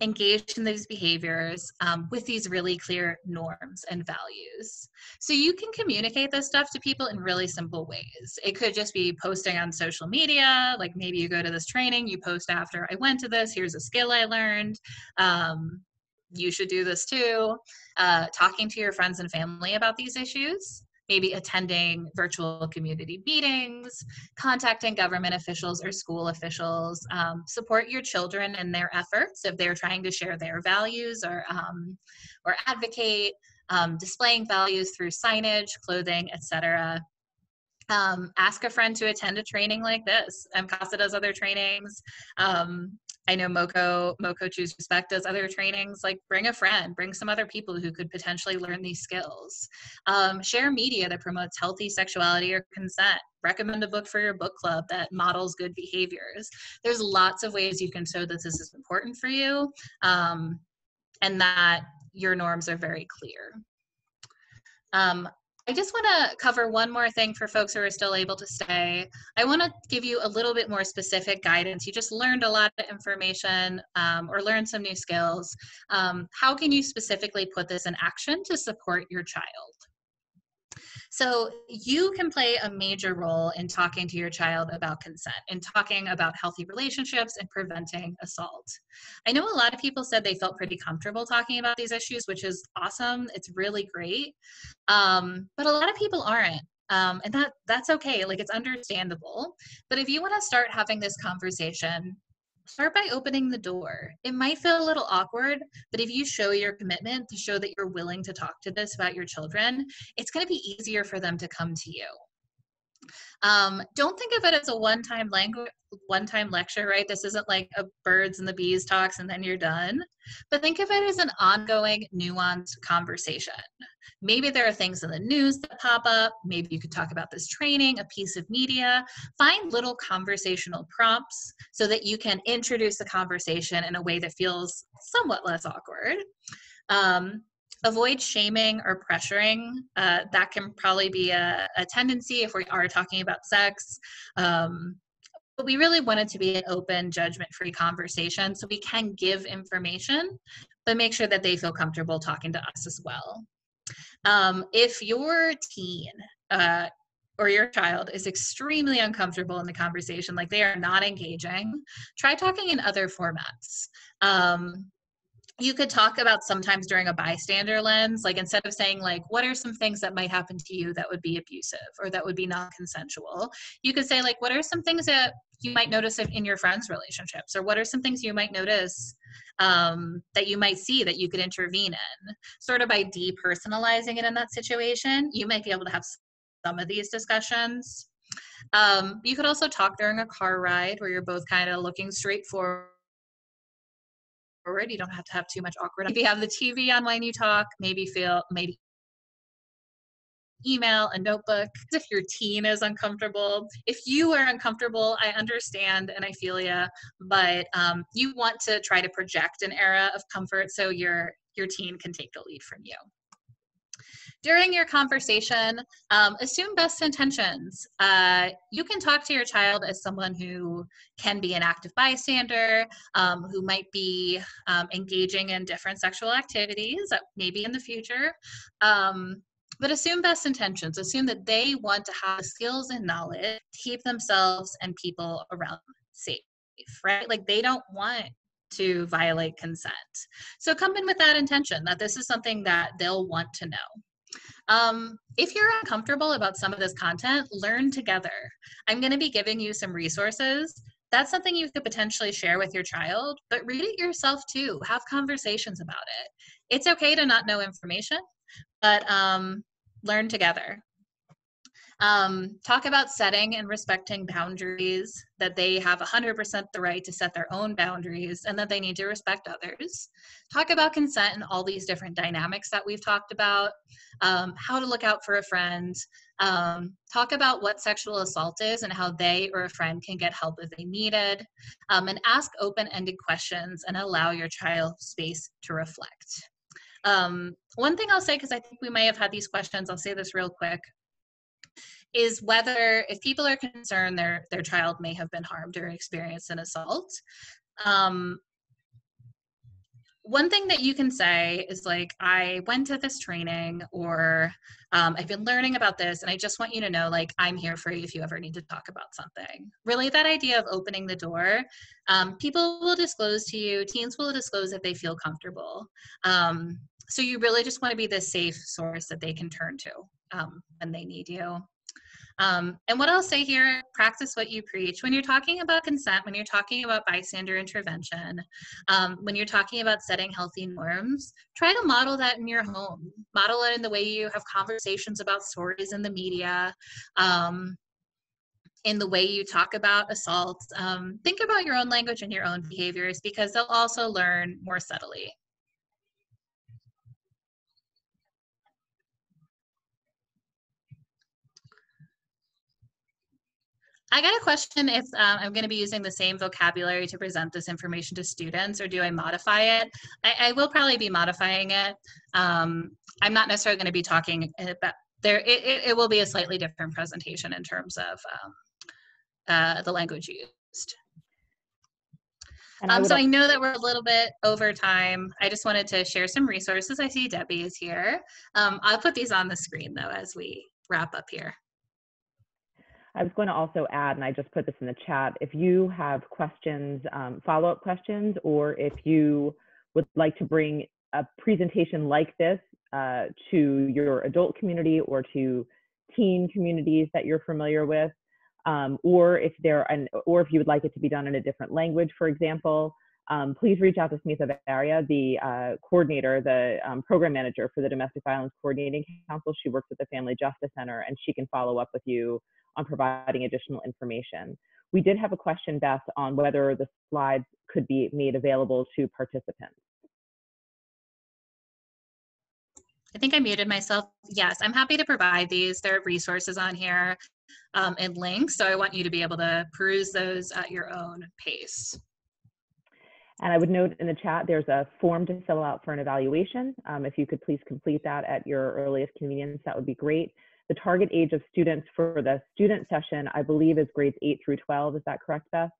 engaged in these behaviors um, with these really clear norms and values. So you can communicate this stuff to people in really simple ways. It could just be posting on social media, like maybe you go to this training, you post after I went to this, here's a skill I learned. Um, you should do this too. Uh, talking to your friends and family about these issues maybe attending virtual community meetings, contacting government officials or school officials, um, support your children in their efforts if they're trying to share their values or, um, or advocate, um, displaying values through signage, clothing, etc. Um, ask a friend to attend a training like this. MCASA does other trainings. I know MoCo, MoCo Choose Respect does other trainings. Like bring a friend, bring some other people who could potentially learn these skills. Um, share media that promotes healthy sexuality or consent. Recommend a book for your book club that models good behaviors. There's lots of ways you can show that this is important for you um, and that your norms are very clear. Um, I just want to cover one more thing for folks who are still able to stay. I want to give you a little bit more specific guidance. You just learned a lot of information um, or learned some new skills. Um, how can you specifically put this in action to support your child? So you can play a major role in talking to your child about consent and talking about healthy relationships and preventing assault. I know a lot of people said they felt pretty comfortable talking about these issues, which is awesome. It's really great. Um, but a lot of people aren't. Um, and that that's okay like it's understandable but if you want to start having this conversation start by opening the door. It might feel a little awkward, but if you show your commitment to show that you're willing to talk to this about your children, it's going to be easier for them to come to you. Um, don't think of it as a one-time language, one-time lecture, right? This isn't like a birds and the bees talks and then you're done. But think of it as an ongoing, nuanced conversation. Maybe there are things in the news that pop up. Maybe you could talk about this training, a piece of media. Find little conversational prompts so that you can introduce the conversation in a way that feels somewhat less awkward. Um, avoid shaming or pressuring. Uh, that can probably be a, a, tendency if we are talking about sex. Um, but we really want it to be an open, judgment free conversation so we can give information, but make sure that they feel comfortable talking to us as well. Um, if your teen uh, or your child is extremely uncomfortable in the conversation, like they are not engaging, try talking in other formats. Um, you could talk about sometimes during a bystander lens like instead of saying like what are some things that might happen to you that would be abusive or that would be non-consensual? You could say like what are some things that you might notice in your friends relationships? Or what are some things you might notice um, that you might see that you could intervene in? Sort of by depersonalizing it in that situation you might be able to have some of these discussions. Um, you could also talk during a car ride where you're both kind of looking straight forward forward. You don't have to have too much awkward. If you have the TV on when you talk, maybe feel maybe email, a notebook. If your teen is uncomfortable, if you are uncomfortable, I understand and I feel you, but um, you want to try to project an era of comfort so your your teen can take the lead from you during your conversation, um, assume best intentions. Uh, you can talk to your child as someone who can be an active bystander, um, who might be um, engaging in different sexual activities, maybe in the future. Um, but assume best intentions. Assume that they want to have skills and knowledge to keep themselves and people around safe, right? Like they don't want to violate consent. So come in with that intention that this is something that they'll want to know. Um, if you're uncomfortable about some of this content, learn together. I'm going to be giving you some resources. That's something you could potentially share with your child, but read it yourself too. Have conversations about it. It's okay to not know information, but um, learn together. Um, talk about setting and respecting boundaries, that they have 100% the right to set their own boundaries and that they need to respect others. Talk about consent and all these different dynamics that we've talked about, um, how to look out for a friend. Um, talk about what sexual assault is and how they or a friend can get help if they need it. Um, and ask open ended questions and allow your child space to reflect. Um, one thing I'll say, because I think we may have had these questions, I'll say this real quick is whether if people are concerned their their child may have been harmed or experienced an assault um, one thing that you can say is like i went to this training or um, i've been learning about this and i just want you to know like i'm here for you if you ever need to talk about something. Really that idea of opening the door um, people will disclose to you teens will disclose if they feel comfortable um, so you really just want to be the safe source that they can turn to um, when they need you um, and what I'll say here, practice what you preach. When you're talking about consent, when you're talking about bystander intervention, um, when you're talking about setting healthy norms, try to model that in your home. Model it in the way you have conversations about stories in the media. Um, in the way you talk about assaults, um, think about your own language and your own behaviors because they'll also learn more subtly. I got a question if um, I'm going to be using the same vocabulary to present this information to students or do I modify it? I, I will probably be modifying it. Um, I'm not necessarily going to be talking about there, it, it, it, will be a slightly different presentation in terms of um, uh, the language used. Um, so I know that we're a little bit over time. I just wanted to share some resources. I see Debbie is here. Um, I'll put these on the screen though as we wrap up here. I was going to also add, and I just put this in the chat, if you have questions, um, follow-up questions, or if you would like to bring a presentation like this uh, to your adult community or to teen communities that you're familiar with, um, or if there, and or if you would like it to be done in a different language, for example, um, please reach out to Smitha Varia, the uh, coordinator, the um, program manager for the Domestic Violence Coordinating Council. She works at the Family Justice Center, and she can follow up with you on providing additional information. We did have a question, Beth, on whether the slides could be made available to participants. I think I muted myself. Yes, I'm happy to provide these. There are resources on here um, and links, so I want you to be able to peruse those at your own pace. And I would note in the chat, there's a form to fill out for an evaluation. Um, if you could please complete that at your earliest convenience, that would be great. The target age of students for the student session, I believe, is grades 8 through 12. Is that correct, Beth?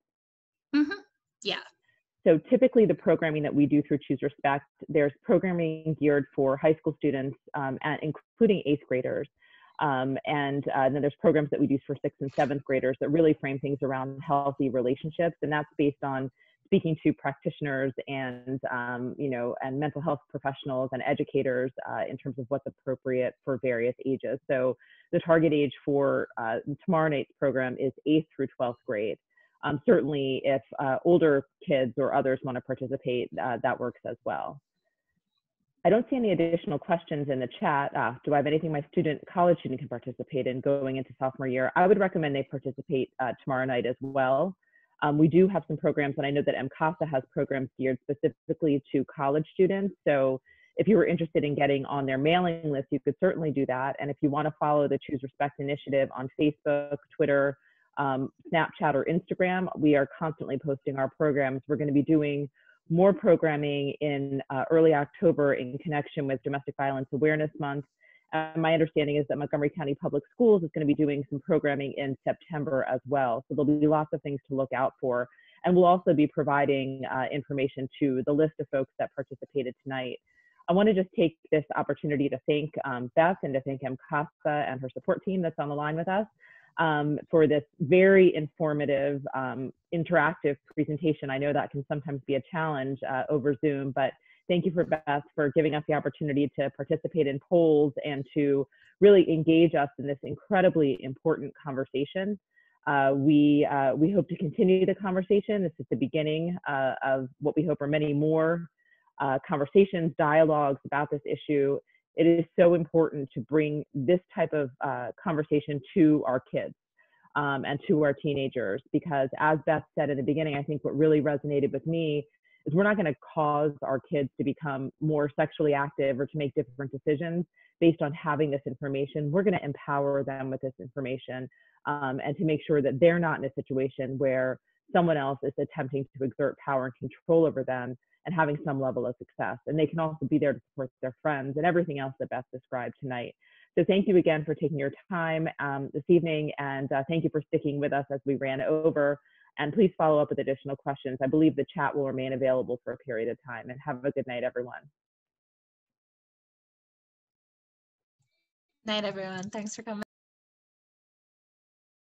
Mm-hmm. Yeah. So typically the programming that we do through Choose Respect, there's programming geared for high school students, um, and including eighth graders. Um, and, uh, and then there's programs that we do for sixth and seventh graders that really frame things around healthy relationships. And that's based on speaking to practitioners and um, you know and mental health professionals and educators uh, in terms of what's appropriate for various ages. So the target age for uh, tomorrow night's program is 8th through 12th grade. Um, certainly, if uh, older kids or others want to participate, uh, that works as well. I don't see any additional questions in the chat. Uh, do I have anything my student, college student can participate in going into sophomore year? I would recommend they participate uh, tomorrow night as well. Um, we do have some programs, and I know that MCASA has programs geared specifically to college students. So if you were interested in getting on their mailing list, you could certainly do that. And if you want to follow the Choose Respect initiative on Facebook, Twitter, um, Snapchat, or Instagram, we are constantly posting our programs. We're going to be doing more programming in uh, early October in connection with Domestic Violence Awareness Month. My understanding is that Montgomery County Public Schools is going to be doing some programming in September as well. So there'll be lots of things to look out for. And we'll also be providing uh, information to the list of folks that participated tonight. I want to just take this opportunity to thank um, Beth and to thank MCASA and her support team that's on the line with us um, for this very informative, um, interactive presentation. I know that can sometimes be a challenge uh, over Zoom, but thank you for Beth for giving us the opportunity to participate in polls and to really engage us in this incredibly important conversation. Uh, we, uh, we hope to continue the conversation. This is the beginning uh, of what we hope are many more uh, conversations, dialogues about this issue. It is so important to bring this type of uh, conversation to our kids um, and to our teenagers because, as Beth said in the beginning, I think what really resonated with me is we're not going to cause our kids to become more sexually active or to make different decisions based on having this information. We're going to empower them with this information um, and to make sure that they're not in a situation where someone else is attempting to exert power and control over them and having some level of success. And they can also be there to support their friends and everything else that Beth described tonight. So thank you again for taking your time um, this evening, and uh, thank you for sticking with us as we ran over. And please follow up with additional questions. I believe the chat will remain available for a period of time. And have a good night, everyone. Night, everyone. Thanks for coming.